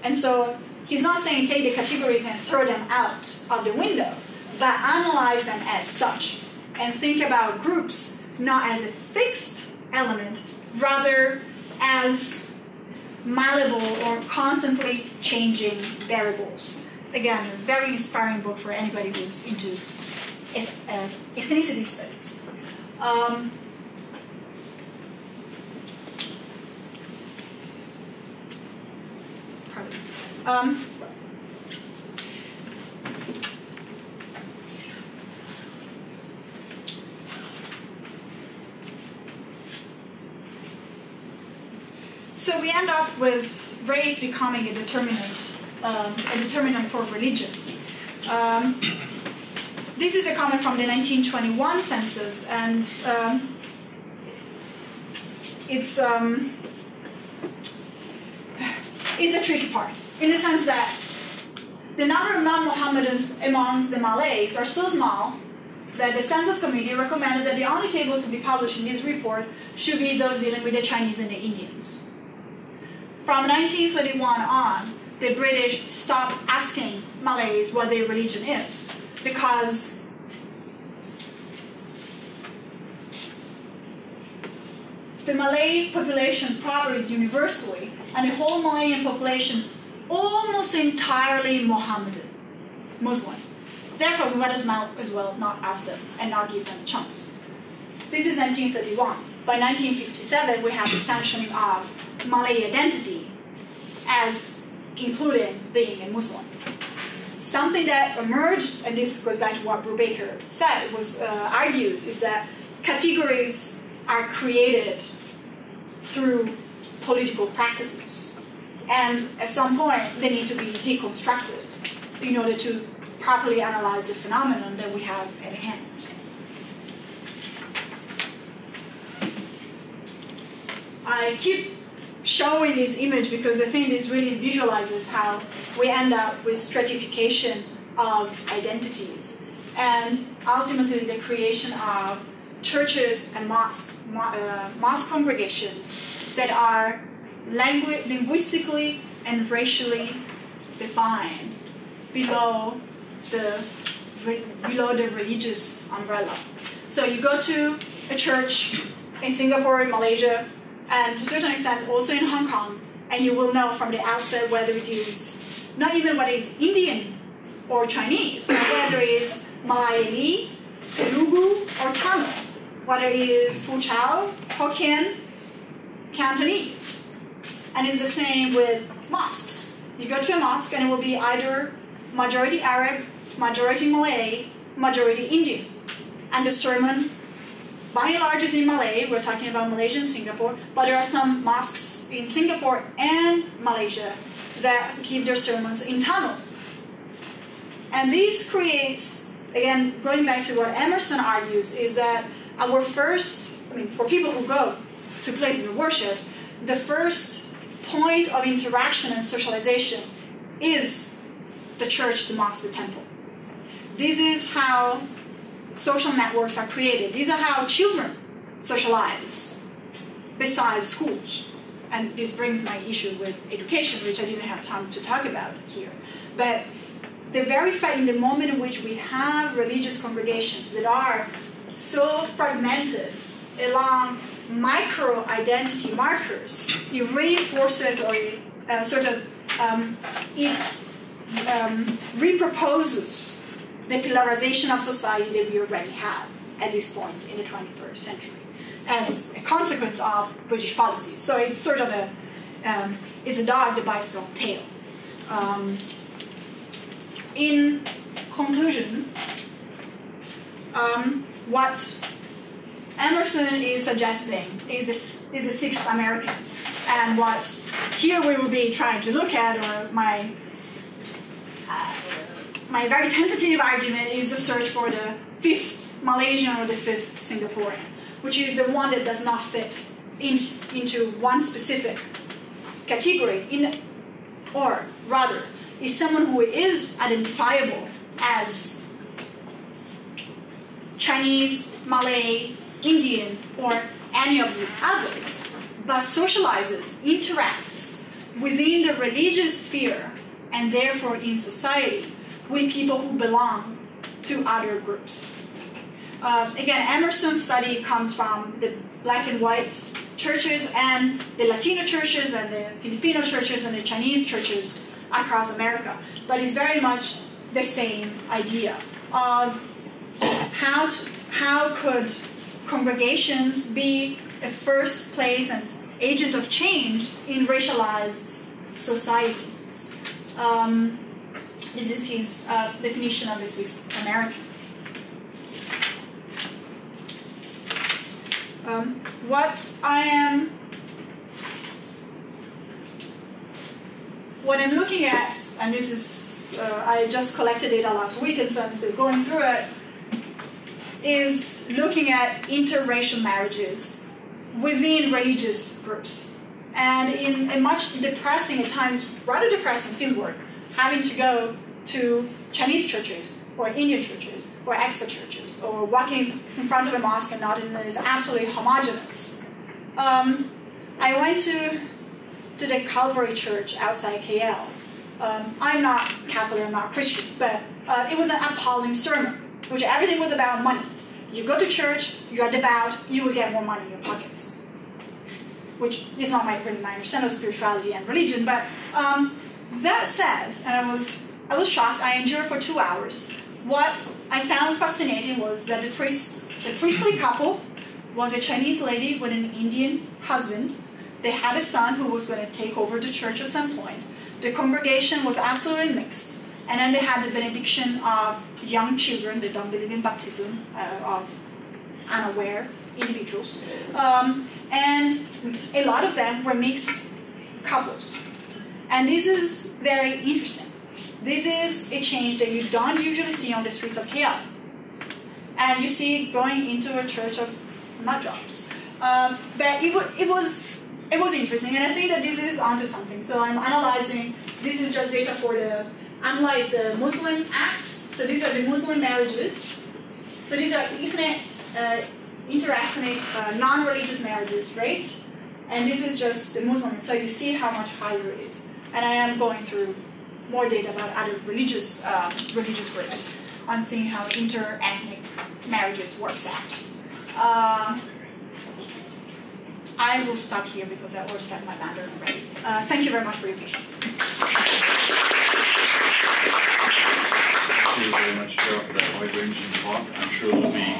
And so he's not saying take the categories and throw them out of the window but analyze them as such and think about groups not as a fixed element, rather as malleable or constantly changing variables. Again, a very inspiring book for anybody who's into ethnicity studies. Um, um, so we end up with race becoming a determinant, um, a determinant for religion. This is a comment from the 1921 census, and um, it's um, it's a tricky part in the sense that the number of non-Mohammedans amongst the Malays are so small that the census committee recommended that the only tables to be published in this report should be those dealing with the Chinese and the Indians. From 1931 on, the British stopped asking Malays what their religion is because the Malay population prospers universally, and the whole Malayan population almost entirely Mohammedan, Muslim. Therefore, we might as well, as well not ask them and not give them a chance. This is 1931. By 1957, we have the sanctioning of Malay identity as including being a Muslim something that emerged, and this goes back to what Brubaker said, was uh, argues, is that categories are created through political practices. And at some point, they need to be deconstructed in order to properly analyze the phenomenon that we have at hand. I keep showing this image because I think this really visualizes how we end up with stratification of identities and ultimately the creation of churches and mosque, uh, mosque congregations that are langu- linguistically and racially defined below the below the religious umbrella. So you go to a church in Singapore, in Malaysia, and to a certain extent also in Hong Kong, and you will know from the outset whether it is not even whether it's Indian or Chinese, but whether it is Malayali, Telugu, or Tamil, whether it is Fuzhou, Hokkien, Cantonese. And it's the same with mosques. You go to a mosque and it will be either majority Arab, majority Malay, majority Indian. And the sermon by and large is in Malay. We're talking about Malaysia and Singapore, but there are some mosques in Singapore and Malaysia that give their sermons in Tamil. And this creates, again, going back to what Emerson argues, is that our first, I mean, for people who go to places of worship, the first point of interaction and socialization is the church, the mosque, the temple. This is how social networks are created. These are how children socialize besides schools. And this brings my issue with education, which I didn't have time to talk about here. But the very fact in the moment in which we have religious congregations that are so fragmented along micro identity markers, it reinforces or it, uh, sort of um, it um, reproposes the polarization of society that we already have at this point in the 21st century as a consequence of British policies. So it's sort of a um, it's a dog that bites its own tail. Um, in conclusion, um, what Emerson is suggesting is a, is a sixth American, and what here we will be trying to look at, or my uh, my very tentative argument is the search for the fifth Malaysian or the fifth Singaporean, which is the one that does not fit in, into one specific category, in, or rather, is someone who is identifiable as Chinese, Malay, Indian, or any of the others, but socializes, interacts within the religious sphere and therefore in society with people who belong to other groups. Uh, again, Emerson's study comes from the black and white churches and the Latino churches and the Filipino churches and the Chinese churches across America. But it's very much the same idea of how, to, how could congregations be a first place and agent of change in racialized societies. Um, this is his uh, definition of the Sixth American. Um, what I am, what I'm looking at, and this is, uh, I just collected data last week, and so I'm still going through it, is looking at interracial marriages within religious groups. And in a much depressing, at times rather depressing fieldwork, having to go to Chinese churches or Indian churches or expat churches or walking in front of a mosque and noticing that it's absolutely homogenous. Um, I went to, to the Calvary Church outside KL. Um, I'm not Catholic, I'm not Christian, but uh, it was an appalling sermon, which everything was about money. You go to church, you are devout, you will get more money in your pockets. Which is not my, really my understanding of spirituality and religion, but um, that said, and I was I was shocked. I endured for two hours. What I found fascinating was that the priest, the priestly couple, was a Chinese lady with an Indian husband. They had a son who was going to take over the church at some point. The congregation was absolutely mixed. And then they had the benediction of young children, they don't believe in baptism, uh, of unaware individuals. Um, and a lot of them were mixed couples. And this is very interesting. This is a change that you don't usually see on the streets of KL. And you see it going into a church of nut jobs. Um, but it, it was it was interesting, and I think that this is onto something. So I'm analyzing. This is just data for the analyze the Muslim acts. So these are the Muslim marriages. So these are ethnic, uh, interethnic, uh, non-religious marriages, right? And this is just the Muslim. So you see how much higher it is. And I am going through more data about other religious uh, religious groups on seeing how inter-ethnic marriages works out. Uh, I will stop here because I set my banner already. Uh, thank you very much for your patience. Thank you very much, Carol, for that wide-ranging talk. I'm sure there'll be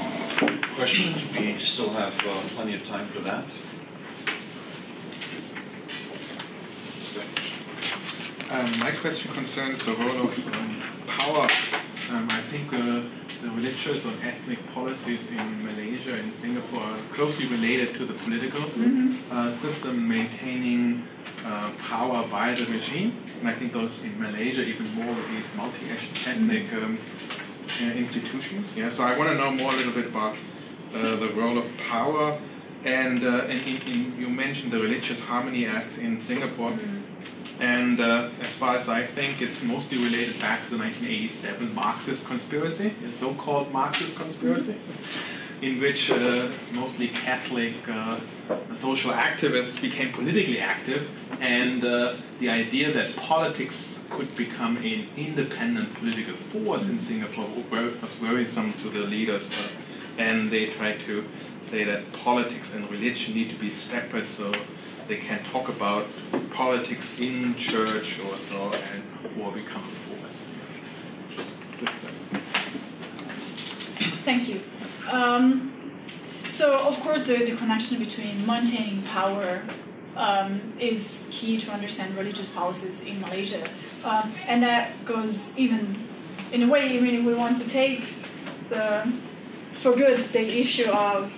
questions. We still have uh, plenty of time for that. Um, my question concerns the role of um, power. Um, I think the, the religious and ethnic policies in Malaysia and Singapore are closely related to the political uh, system maintaining uh, power by the regime. And I think those in Malaysia even more with these multi-ethnic um, uh, institutions. Yeah, so I want to know more a little bit about uh, the role of power. And, uh, in, in, you mentioned the Religious Harmony Act in Singapore. And uh, as far as I think, it's mostly related back to the 1987 Marxist conspiracy, the so-called Marxist conspiracy, in which uh, mostly Catholic uh, social activists became politically active, and uh, the idea that politics could become an independent political force in Singapore was worrisome to the leaders. Uh, and they tried to say that politics and religion need to be separate so they can talk about politics in church or so and or become a force. Thank you. Um, so, of course, the, the connection between maintaining power um, is key to understand religious policies in Malaysia. Um, and that goes even, in a way, I mean, we want to take the, for good the issue of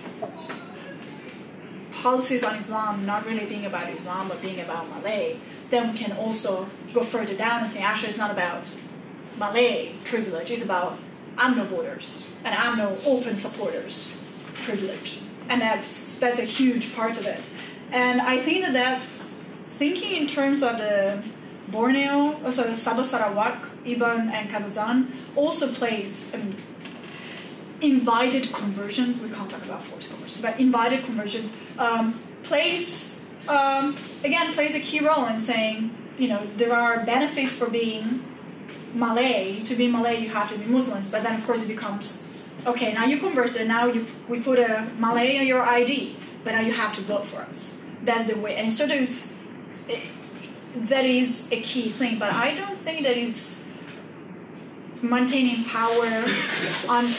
policies on Islam not really being about Islam but being about Malay, then we can also go further down and say actually it's not about Malay privilege, it's about UMNO voters and UMNO open supporters privilege. And that's, that's a huge part of it. And I think that that's thinking in terms of the Borneo, oh, also Sabah Sarawak, Iban, and Kadazan also plays, I mean, invited conversions, we can't talk about forced conversions, but invited conversions um, plays, um, again, plays a key role in saying, you know, there are benefits for being Malay. To be Malay, you have to be Muslims, but then of course it becomes, okay, now you converted, now you, we put a Malay on your ID. but now you have to vote for us. That's the way. And so there's, that is a key thing, but I don't think that it's maintaining power on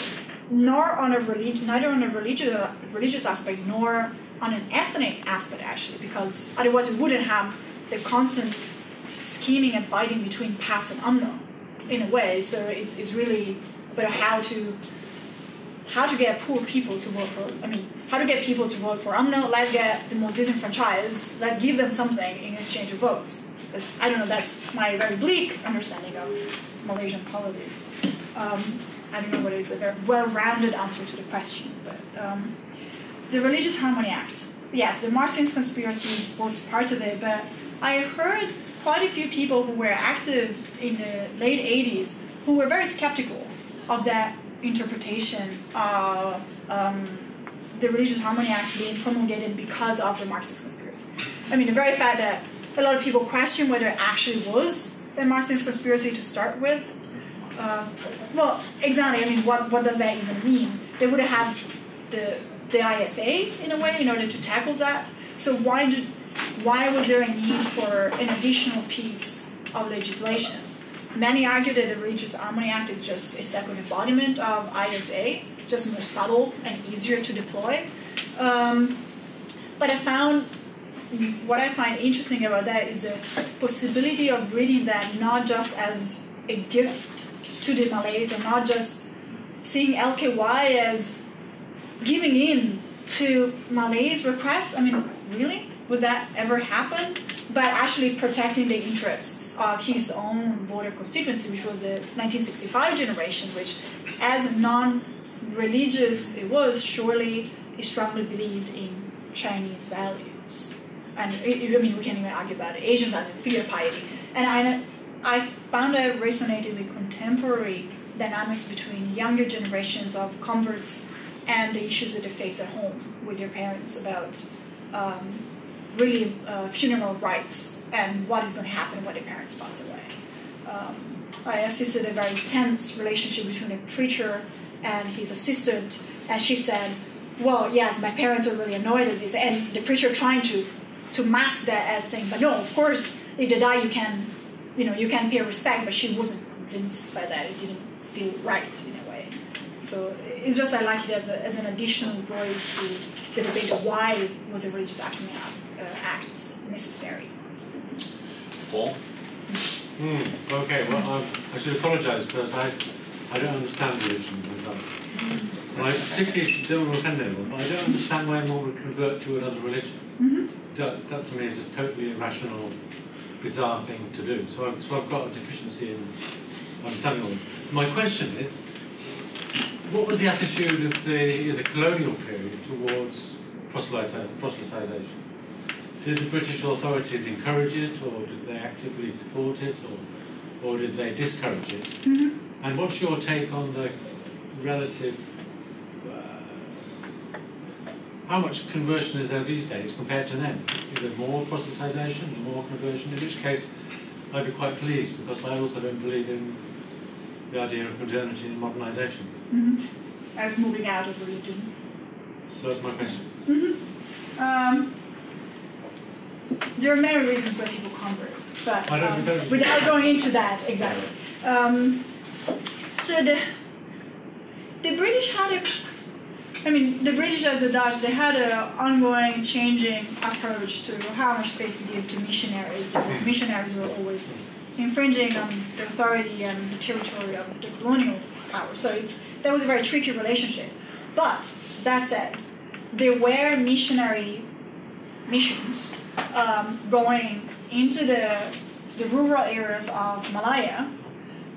nor on a neither on a religious religious aspect nor on an ethnic aspect actually, because otherwise it wouldn't have the constant scheming and fighting between PAS and UMNO in a way. So it's, it's really about how to how to get poor people to vote for. I mean, how to get people to vote for UMNO. Let's get the most disenfranchised. Let's give them something in exchange of votes. It's, I don't know. That's my very bleak understanding of Malaysian politics. Um, I don't know what is a very well-rounded answer to the question, but um, the Religious Harmony Act. Yes, the Marxist conspiracy was part of it, but I heard quite a few people who were active in the late 80s who were very skeptical of that interpretation of um, the Religious Harmony Act being promulgated because of the Marxist conspiracy. I mean, the very fact that a lot of people question whether it actually was a Marxist conspiracy to start with. Uh, well, exactly. I mean, what, what does that even mean? They would have had the, the ISA in a way in order to tackle that. So why did, why was there a need for an additional piece of legislation? Many argue that the Religious Harmony Act is just a second embodiment of ISA, just more subtle and easier to deploy. Um, but I found what I find interesting about that is the possibility of reading that not just as a gift to the Malays, or not just seeing LKY as giving in to Malays' requests. I mean, really? Would that ever happen? But actually protecting the interests of his own voter constituency, which was the 1965 generation, which, as non religious it was, surely he strongly believed in Chinese values and I mean we can't even argue about it, Asian value, filial piety. And I, I found that resonated with contemporary dynamics between younger generations of converts and the issues that they face at home with their parents about um, really uh, funeral rites and what is going to happen when their parents pass away. Um, I assisted a very tense relationship between a preacher and his assistant, and she said, well, yes, my parents are really annoyed at this, and the preacher trying to to mask that as saying, but no, of course, if they die, you can, you know, you can pay respect. But she wasn't convinced by that. It didn't feel right in a way. So it's just I like it as, a, as an additional voice to the debate of why was a religious act, uh, act necessary. Paul. Mm, okay, well, um, I should apologise because I, I don't understand religion myself. And I particularly don't offend anyone, but I don't understand why anyone would convert to another religion. Mm-hmm that, that to me is a totally irrational, bizarre thing to do. So, I've, so I've got a deficiency in understanding it. My question is, what was the attitude of the, the colonial period towards proselytization? Did the British authorities encourage it, or did they actively support it, or, or did they discourage it? Mm-hmm. And what's your take on the relative how much conversion is there these days compared to then? Is there more proselytization, or more conversion? In which case, I'd be quite pleased because I also don't believe in the idea of modernity and modernization. Mm-hmm. As moving out of religion. So that's my question. Mm-hmm. Um, there are many reasons why people convert, but um, without going into that exactly. Um, so the the British had a I mean, the British as the Dutch, they had an ongoing changing approach to how much space to give to missionaries because missionaries were always infringing on the authority and the territory of the colonial power. So it's that was a very tricky relationship. But that said, there were missionary missions um, going into the the rural areas of Malaya,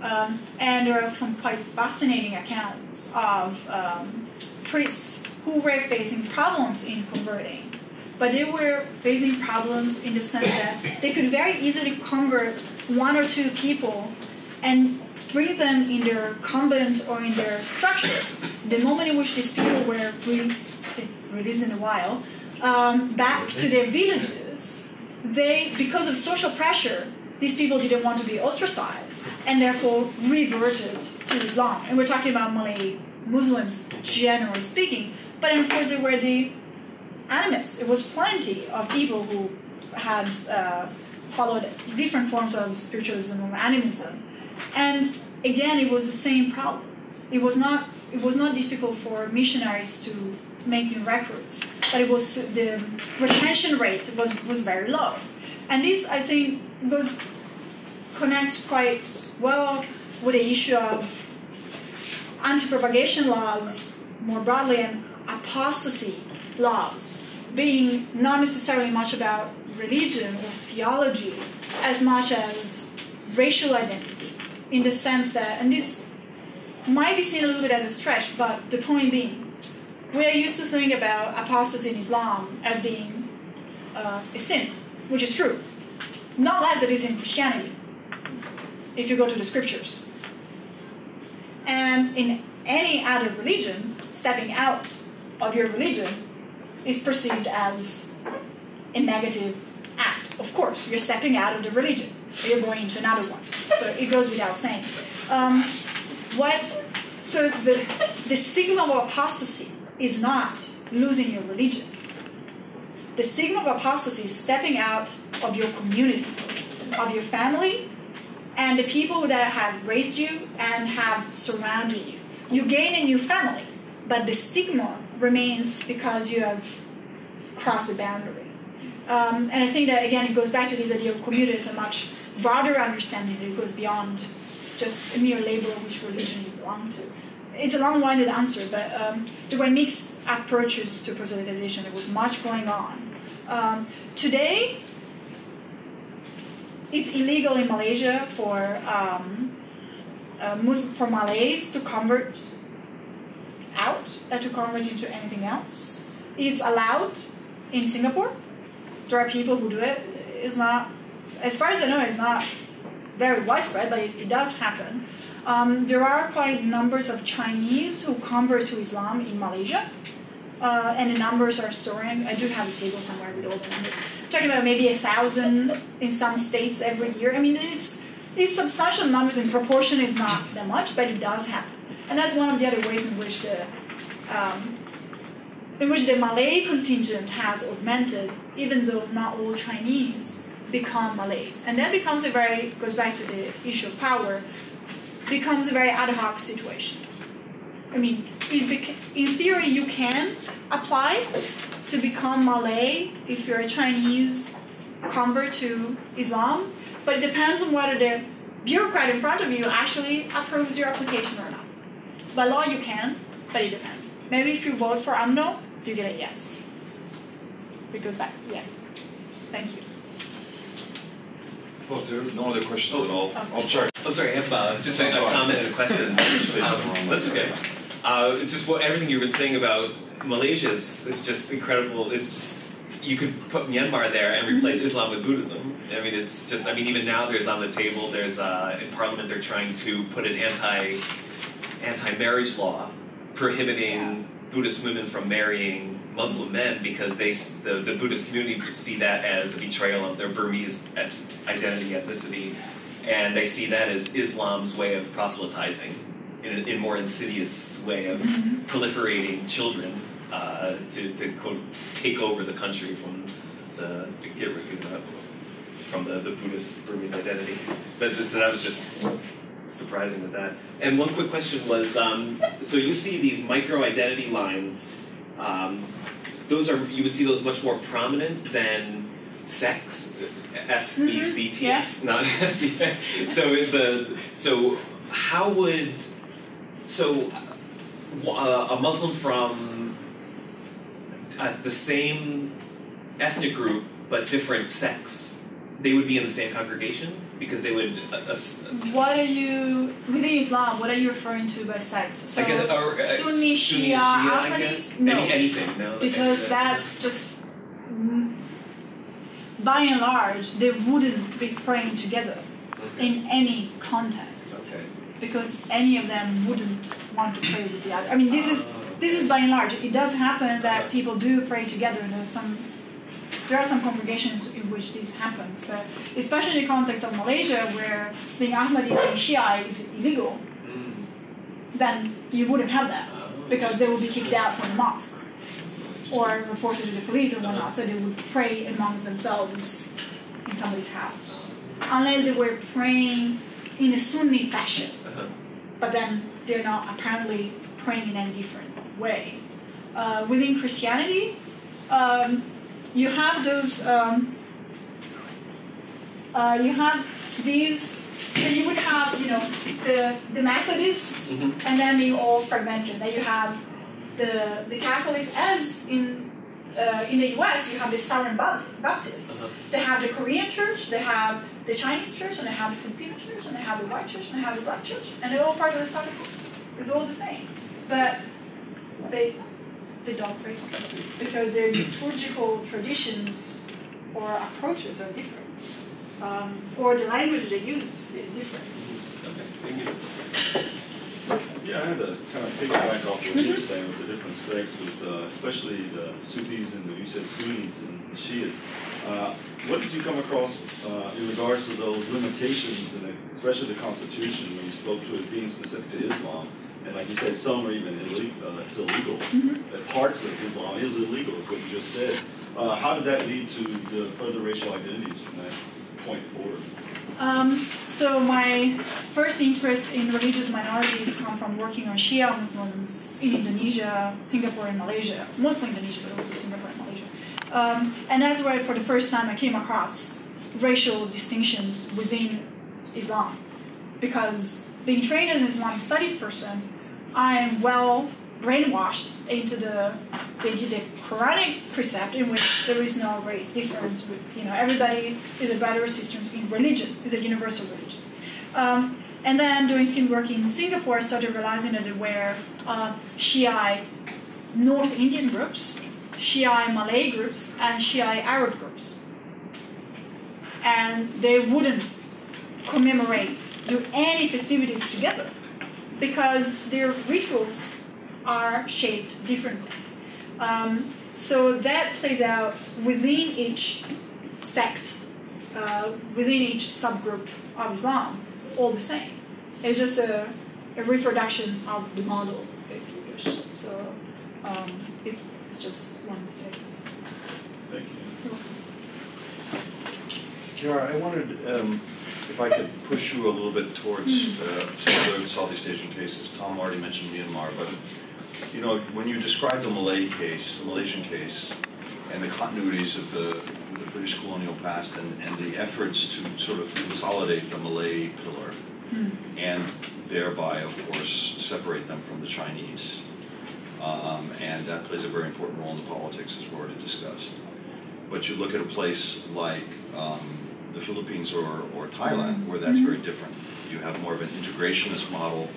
um, and there are some quite fascinating accounts of um, who were facing problems in converting. But they were facing problems in the sense that they could very easily convert one or two people and bring them in their convent or in their structure. The moment in which these people were re- released in a while um, back to their villages, they, because of social pressure, these people didn't want to be ostracized and therefore reverted to Islam. And we're talking about Malay Muslims, generally speaking. But of course, there were the animists. It was plenty of people who had uh, followed different forms of spiritualism or animism, and again, it was the same problem. It was not it was not difficult for missionaries to make new recruits, but it was the retention rate was was very low, and this I think was connects quite well with the issue of anti-propagation laws more broadly and apostasy laws being not necessarily much about religion or theology as much as racial identity in the sense that and this might be seen a little bit as a stretch but the point being we are used to think about apostasy in islam as being uh, a sin which is true. Not less it is in christianity if you go to the scriptures and in any other religion, stepping out of your religion is perceived as a negative act. Of course, you're stepping out of the religion, you're going into another one. So it goes without saying. Um, what? So the the stigma of apostasy is not losing your religion. The signal of apostasy is stepping out of your community, of your family, and the people that have raised you and have surrounded you. You gain a new family, but the stigma remains because you have crossed the boundary. Um, and I think that again, it goes back to this idea of community as a much broader understanding. It goes beyond just a mere label of which religion you belong to. It's a long-winded answer, but um, there were mixed approaches to proselytization. There was much going on. Um, today, it's illegal in Malaysia for um, uh, Muslim, for Malays to convert out, uh, to convert into anything else. It's allowed in Singapore. There are people who do it. It's not, as far as I know, it's not very widespread, but it, it does happen. Um, there are quite numbers of Chinese who convert to Islam in Malaysia. Uh, and the numbers are soaring. I do have a table somewhere with all the numbers. I'm talking about maybe a thousand in some states every year. I mean, it's these substantial numbers in proportion is not that much, but it does happen, and that's one of the other ways in which the um, in which the Malay contingent has augmented, even though not all Chinese become Malays, and that becomes a very goes back to the issue of power, becomes a very ad hoc situation. I mean, in theory, you can apply to become Malay if you're a Chinese convert to Islam, but it depends on whether the bureaucrat in front of you actually approves your application or not. By law, you can, but it depends. Maybe if you vote for UMNO, you get a yes. It goes back, yeah. Thank you. Well, if there are no other questions at all, Okay. I'll sorry. Oh, sorry, I have uh, just a, a comment and a question. Um, that's okay. Uh, just what everything you've been saying about Malaysia is, is just incredible. It's just you could put Myanmar there and replace Islam with Buddhism. I mean, it's just. I mean, even now there's on the table. There's uh, in Parliament they're trying to put an anti anti marriage law prohibiting Buddhist women from marrying Muslim men because they the, the Buddhist community see that as a betrayal of their Burmese identity ethnicity, and they see that as Islam's way of proselytizing in a, in a more insidious way of proliferating children uh, to, to quote, take over the country from the to get rid of from the, the Buddhist Burmese identity. But this, that was just surprising with that. And one quick question was, um, so you see these micro identity lines. Um, those are you would see those much more prominent than sex, S E C T S, not S E. So the so how would so uh, a Muslim from uh, the same ethnic group but different sex, they would be in the same congregation because they would. Uh, uh, What are you within Islam? What are you referring to by sex? So I guess, or, uh, Sunni, Shia, I Ahmadi? guess. No, Any, anything, no. because Okay. that's just mm, by and large they wouldn't be praying together Okay. in any context Okay. Because any of them wouldn't want to pray with the other. I mean, this is this is by and large. It does happen that people do pray together. There's some there are some congregations in which this happens, but especially in the context of Malaysia, where being Ahmadi and Shia is illegal, then you wouldn't have that because they would be kicked out from the mosque. or reported to the police or whatnot, so they would pray amongst themselves in somebody's house. Unless they were praying in a Sunni fashion. But then they're not apparently praying in any different way. Uh, within Christianity, um, you have those, um, uh, you have these, so you would have, you know, the, the Methodists, Mhm. and then they all fragmented. Then you have the, the Catholics, as in, uh, in the US, you have the Southern Bap- Baptists. Uh-huh. They have the Korean church, they have the Chinese church, and they have the Filipino church, and they have the white church, and they have the black church, and they're all part of the Southern It's all the same. But they, they don't break because their liturgical traditions or approaches are different. Um, or the language they use is different. Okay, thank you. Yeah, I had to kind of piggyback off what you were saying with the different sects, with uh, especially the Sufis and the, you said Sunnis and the Shias. Uh, what did you come across uh, in regards to those limitations, and especially the Constitution, when you spoke to it being specific to Islam? And like you said, some are even illegal. Uh, it's illegal. That parts of Islam is illegal, what you just said. Uh, how did that lead to the further racial identities from that point forward? Um, so my first interest in religious minorities come from working on Shia Muslims in Indonesia, Singapore, and Malaysia. Mostly Indonesia, but also Singapore and Malaysia. Um, and that's where, for the first time, I came across racial distinctions within Islam. Because being trained as an Islamic studies person, I am well brainwashed into the the precept in which there is no race difference. With you know, everybody is a or sister in religion. It's a universal religion. Um, and then doing field work in Singapore, I started realizing that there were uh, North Indian groups, Shiite Malay groups, and Shiite Arab groups. And they wouldn't commemorate, do any festivities together because their rituals are shaped differently. Um, so that plays out within each sect, uh, within each subgroup of Islam, all the same. It's just a, a reproduction of the model, if you wish. So um, it, it's just one thing. Thank you. Chiara, I wondered um, if I could push you a little bit towards uh, some other Southeast Asian cases. Tom already mentioned Myanmar, but you know, when you describe the Malay case, the Malaysian case, and the continuities of the, the British colonial past and, and the efforts to sort of consolidate the Malay pillar and thereby, of course, separate them from the Chinese. Um, and that plays a very important role in the politics, as we already discussed. But you look at a place like um, the Philippines or, or Thailand, where that's very different. You have more of an integrationist model.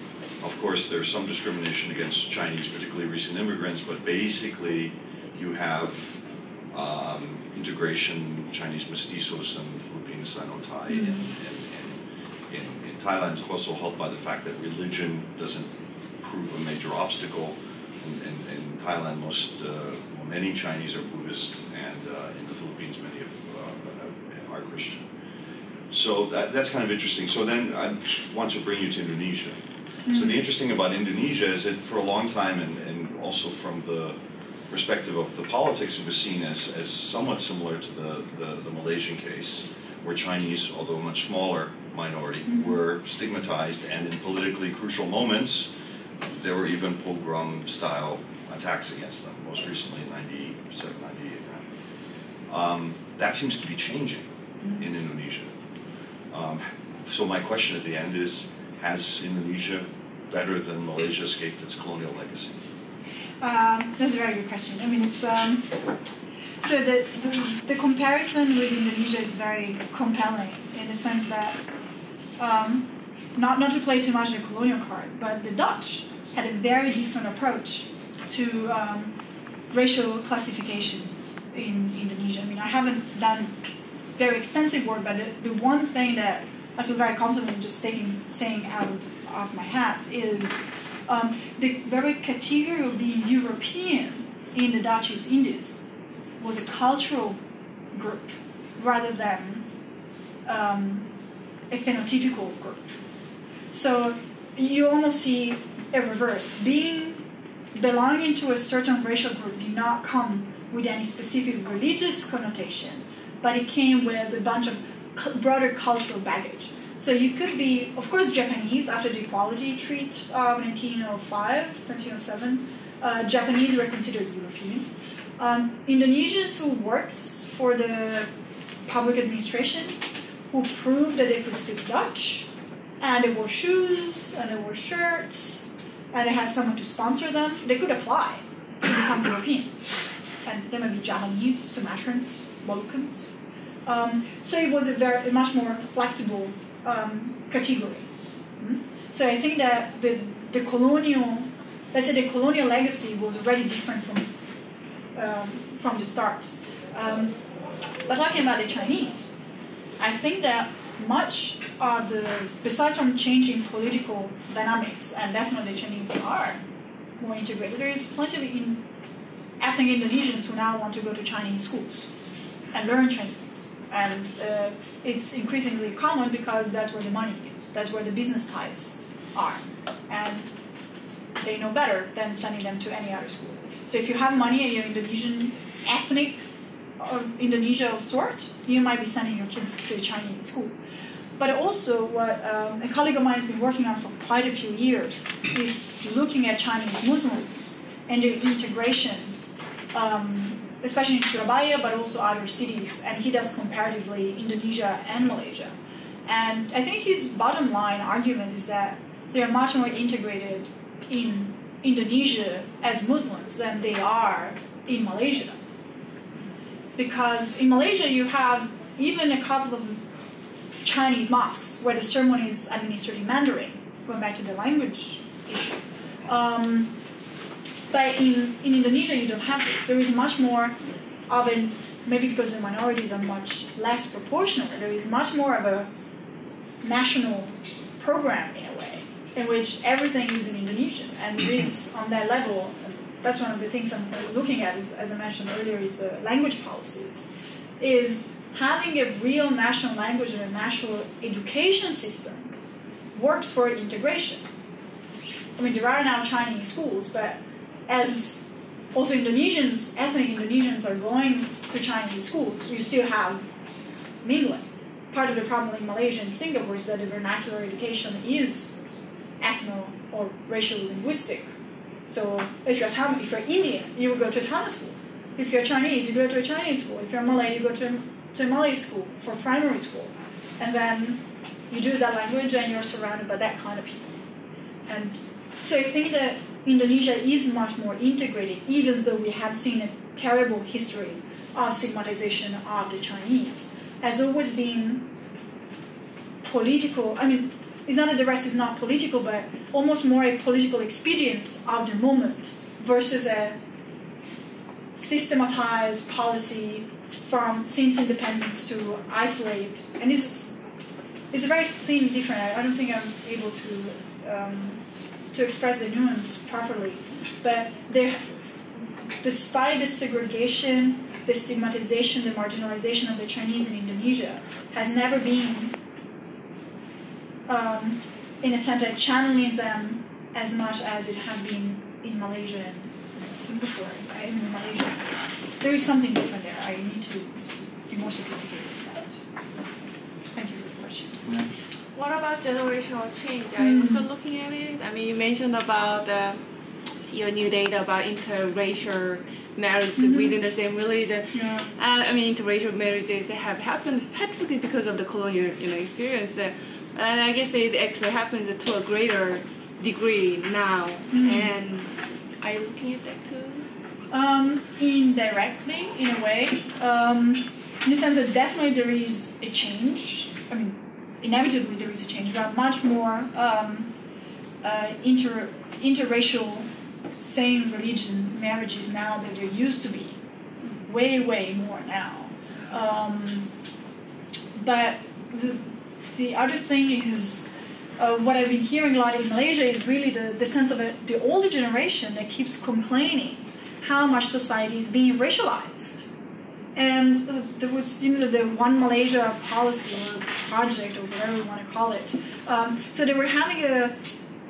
Of course, there's some discrimination against Chinese, particularly recent immigrants, but basically, you have um, integration, Chinese mestizos and Filipino Sino Thai, and, and, and in, in Thailand is also helped by the fact that religion doesn't prove a major obstacle. In, in, in Thailand, most, uh, well, many Chinese are Buddhist, and uh, in the Philippines, many of, uh, are Christian. So that, that's kind of interesting. So then I want to bring you to Indonesia. So the interesting about Indonesia is that for a long time, and, and also from the perspective of the politics, it was seen as, as somewhat similar to the, the, the Malaysian case, where Chinese, although a much smaller minority, were stigmatized, and in politically crucial moments, there were even pogrom style attacks against them, most recently in 97, 98. Um, that seems to be changing in Indonesia. Um, so my question at the end is, has Indonesia, better than Malaysia, escaped its colonial legacy? Um, that's a very good question. I mean, it's um, so the, the the comparison with Indonesia is very compelling in the sense that um, not not to play too much the colonial card, but the Dutch had a very different approach to um, racial classifications in Indonesia. I mean, I haven't done very extensive work, but the, the one thing that I feel very confident just taking saying out of my hat is um, the very category of being European in the Dutch East Indies was a cultural group rather than um, a phenotypical group. So you almost see a reverse. Being belonging to a certain racial group did not come with any specific religious connotation, but it came with a bunch of broader cultural baggage. So you could be, of course, Japanese after the Equality Treat of 1905, 1907. Uh, Japanese were considered European. Um, Indonesians who worked for the public administration, who proved that they could speak Dutch, and they wore shoes, and they wore shirts, and they had someone to sponsor them, they could apply to become European. And they might be Javanese, Sumatrans, Moluccans. Um, so it was a very a much more flexible um, category. Mm? So I think that the, the colonial, let's say the colonial legacy was already different from um, from the start. Um, but talking about the Chinese, I think that much of the, besides from changing political dynamics, and definitely the Chinese are more integrated, there is plenty of in, ethnic Indonesians who now want to go to Chinese schools and learn Chinese. And uh, it's increasingly common because that's where the money is, that's where the business ties are. And they know better than sending them to any other school. So if you have money and you're Indonesian ethnic or Indonesia of sort, you might be sending your kids to a Chinese school. But also, what um, a colleague of mine has been working on for quite a few years is looking at Chinese Muslims and their integration, um, especially in Surabaya, but also other cities. And he does comparatively Indonesia and Malaysia. And I think his bottom line argument is that they're much more integrated in Indonesia as Muslims than they are in Malaysia. Because in Malaysia, you have even a couple of Chinese mosques where the ceremony is administered in Mandarin, going back to the language issue. Um, but in, in Indonesia, you don't have this. There is much more of a, maybe because the minorities are much less proportional, there is much more of a national program in a way, in which everything is in Indonesian. And it is on that level, that's one of the things I'm looking at, as I mentioned earlier, is uh, language policies. Is having a real national language and a national education system works for integration. I mean, there are now Chinese schools, but as also Indonesians, ethnic Indonesians are going to Chinese schools, you still have mingling. Part of the problem in Malaysia and Singapore is that the vernacular education is ethno or racial linguistic. So if you're Tam- if you're Indian, you will go to a Tamil school. If you're Chinese, you go to a Chinese school. If you're Malay, you go to to Malay school for primary school, and then you do that language, and you're surrounded by that kind of people. And so I think that Indonesia is much more integrated, even though we have seen a terrible history of stigmatization of the Chinese. Has always been political. I mean, it's not that the rest is not political, but almost more a political expedient of the moment versus a systematized policy from since independence to isolate. And it's it's a very thin different. I don't think I'm able to um, to express the nuance properly, but there, despite the segregation, the stigmatization, the marginalization of the Chinese in Indonesia, has never been um, an attempt at channeling them as much as it has been in Malaysia and Singapore, right? In Malaysia, there is something different there. I need to be more sophisticated. Thank you for the question. What about generational change? Are you also looking at it? I mean, you mentioned about uh, your new data about interracial marriages within the same religion. Yeah. Uh, I mean, interracial marriages have happened particularly because of the colonial you know, experience. Uh, and I guess it actually happens to a greater degree now. And are you looking at that too? Um, indirectly, in a way, um, in the sense that definitely there is a change. I mean, inevitably there is a change. There are much more um, uh, inter interracial same religion marriages now than there used to be. Way, way more now. Um, but the, the other thing is uh, what I've been hearing a lot in Malaysia is really the, the sense of a, the older generation that keeps complaining how much society is being racialized. And there was, you know, the One Malaysia policy or project or whatever you want to call it. Um, so they were having a,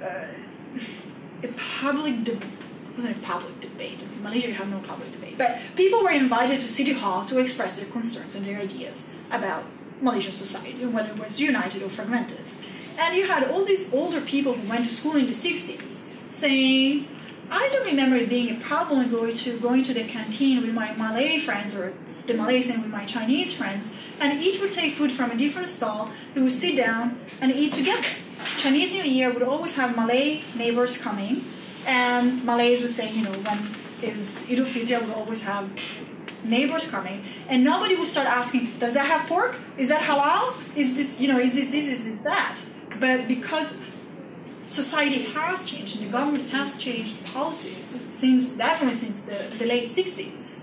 uh, a public de- wasn't a public debate. In Malaysia, you have no public debate. But people were invited to City Hall to express their concerns and their ideas about Malaysian society and whether it was united or fragmented. And you had all these older people who went to school in the 60s saying, I don't remember it being a problem going to going to the canteen with my Malay friends or the Malays and with my Chinese friends, and each would take food from a different stall. We would sit down and eat together. Chinese New Year would always have Malay neighbors coming, and Malays would say, you know, when is Idul Fitri, would always have neighbors coming, and nobody would start asking, does that have pork? Is that halal? Is this, you know, is this this, is this that? But because society has changed and the government has changed policies since definitely since the, the late 60s,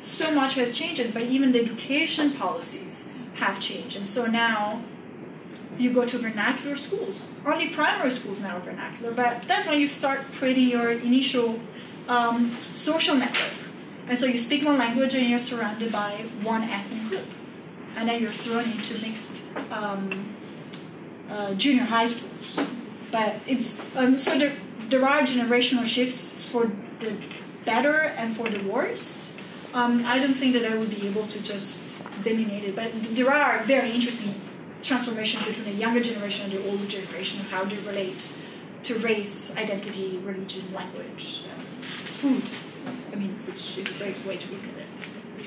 so much has changed, but even the education policies have changed. And so now you go to vernacular schools. Only primary schools now are vernacular, but that's when you start creating your initial um, social network. And so you speak one language and you're surrounded by one ethnic group. And then you're thrown into mixed um, uh, junior high schools. But it's um, so there, there are generational shifts for the better and for the worst. Um, I don't think that I would be able to just delineate it, but there are very interesting transformations between the younger generation and the older generation of how they relate to race, identity, religion, language, um, food. I mean, which is a great way to look at it.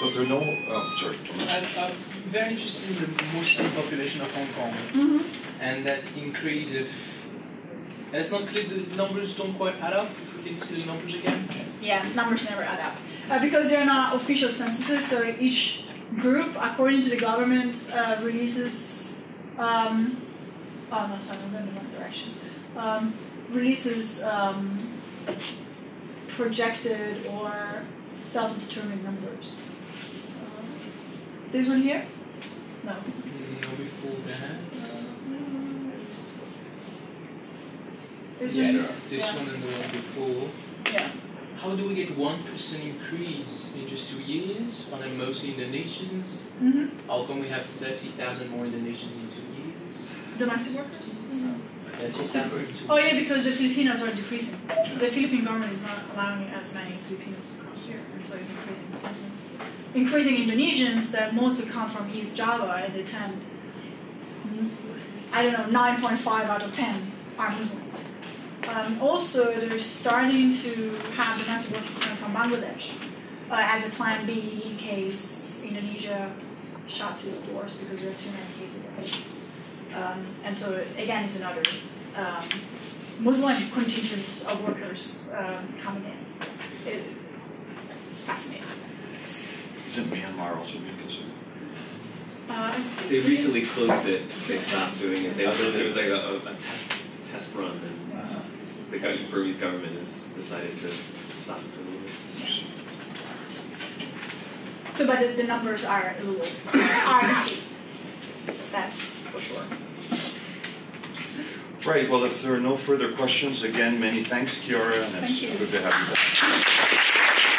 So there are no, oh, sorry. I'm, I'm very interested in the Muslim population of Hong Kong Mm-hmm. and that increase of. And it's not clear, the numbers don't quite add up. If we can see the numbers again. Yeah, numbers never add up uh, because they're not official censuses. So each group, according to the government, uh, releases. Um, oh no, sorry, I'm going in the wrong direction. Um, releases um, projected or self-determined numbers. Uh, this one here? No. No, before that. This yes, this yeah. one and the one before. Yeah. How do we get one percent increase in just two years? Are they mostly Indonesians? hmm How come we have thirty thousand more Indonesians in two years? Domestic workers. Thousand. Oh yeah, because the Filipinos are decreasing. The Philippine government is not allowing as many Filipinos to come here, and so it's increasing Muslims. Increasing Indonesians that mostly come from East Java, and they tend, I don't know, 9.5 out of 10 are Muslims. Um, also, they're starting to have domestic workers coming from Bangladesh uh, as a plan B in case Indonesia shuts its doors because there are too many cases of AIDS. Um, and so again, it's another um, Muslim contingent of workers um, coming in. It, it's fascinating. Isn't Myanmar also being considered? Uh, They recently closed it. They stopped doing it. They, there was like a, a test test run, and uh, the gov- Burmese government has decided to stop it for a. So, but the, the numbers are a little are That's for sure. Right, well, if there are no further questions, again, many thanks, Chiara, and it's Thank you. good to have you back.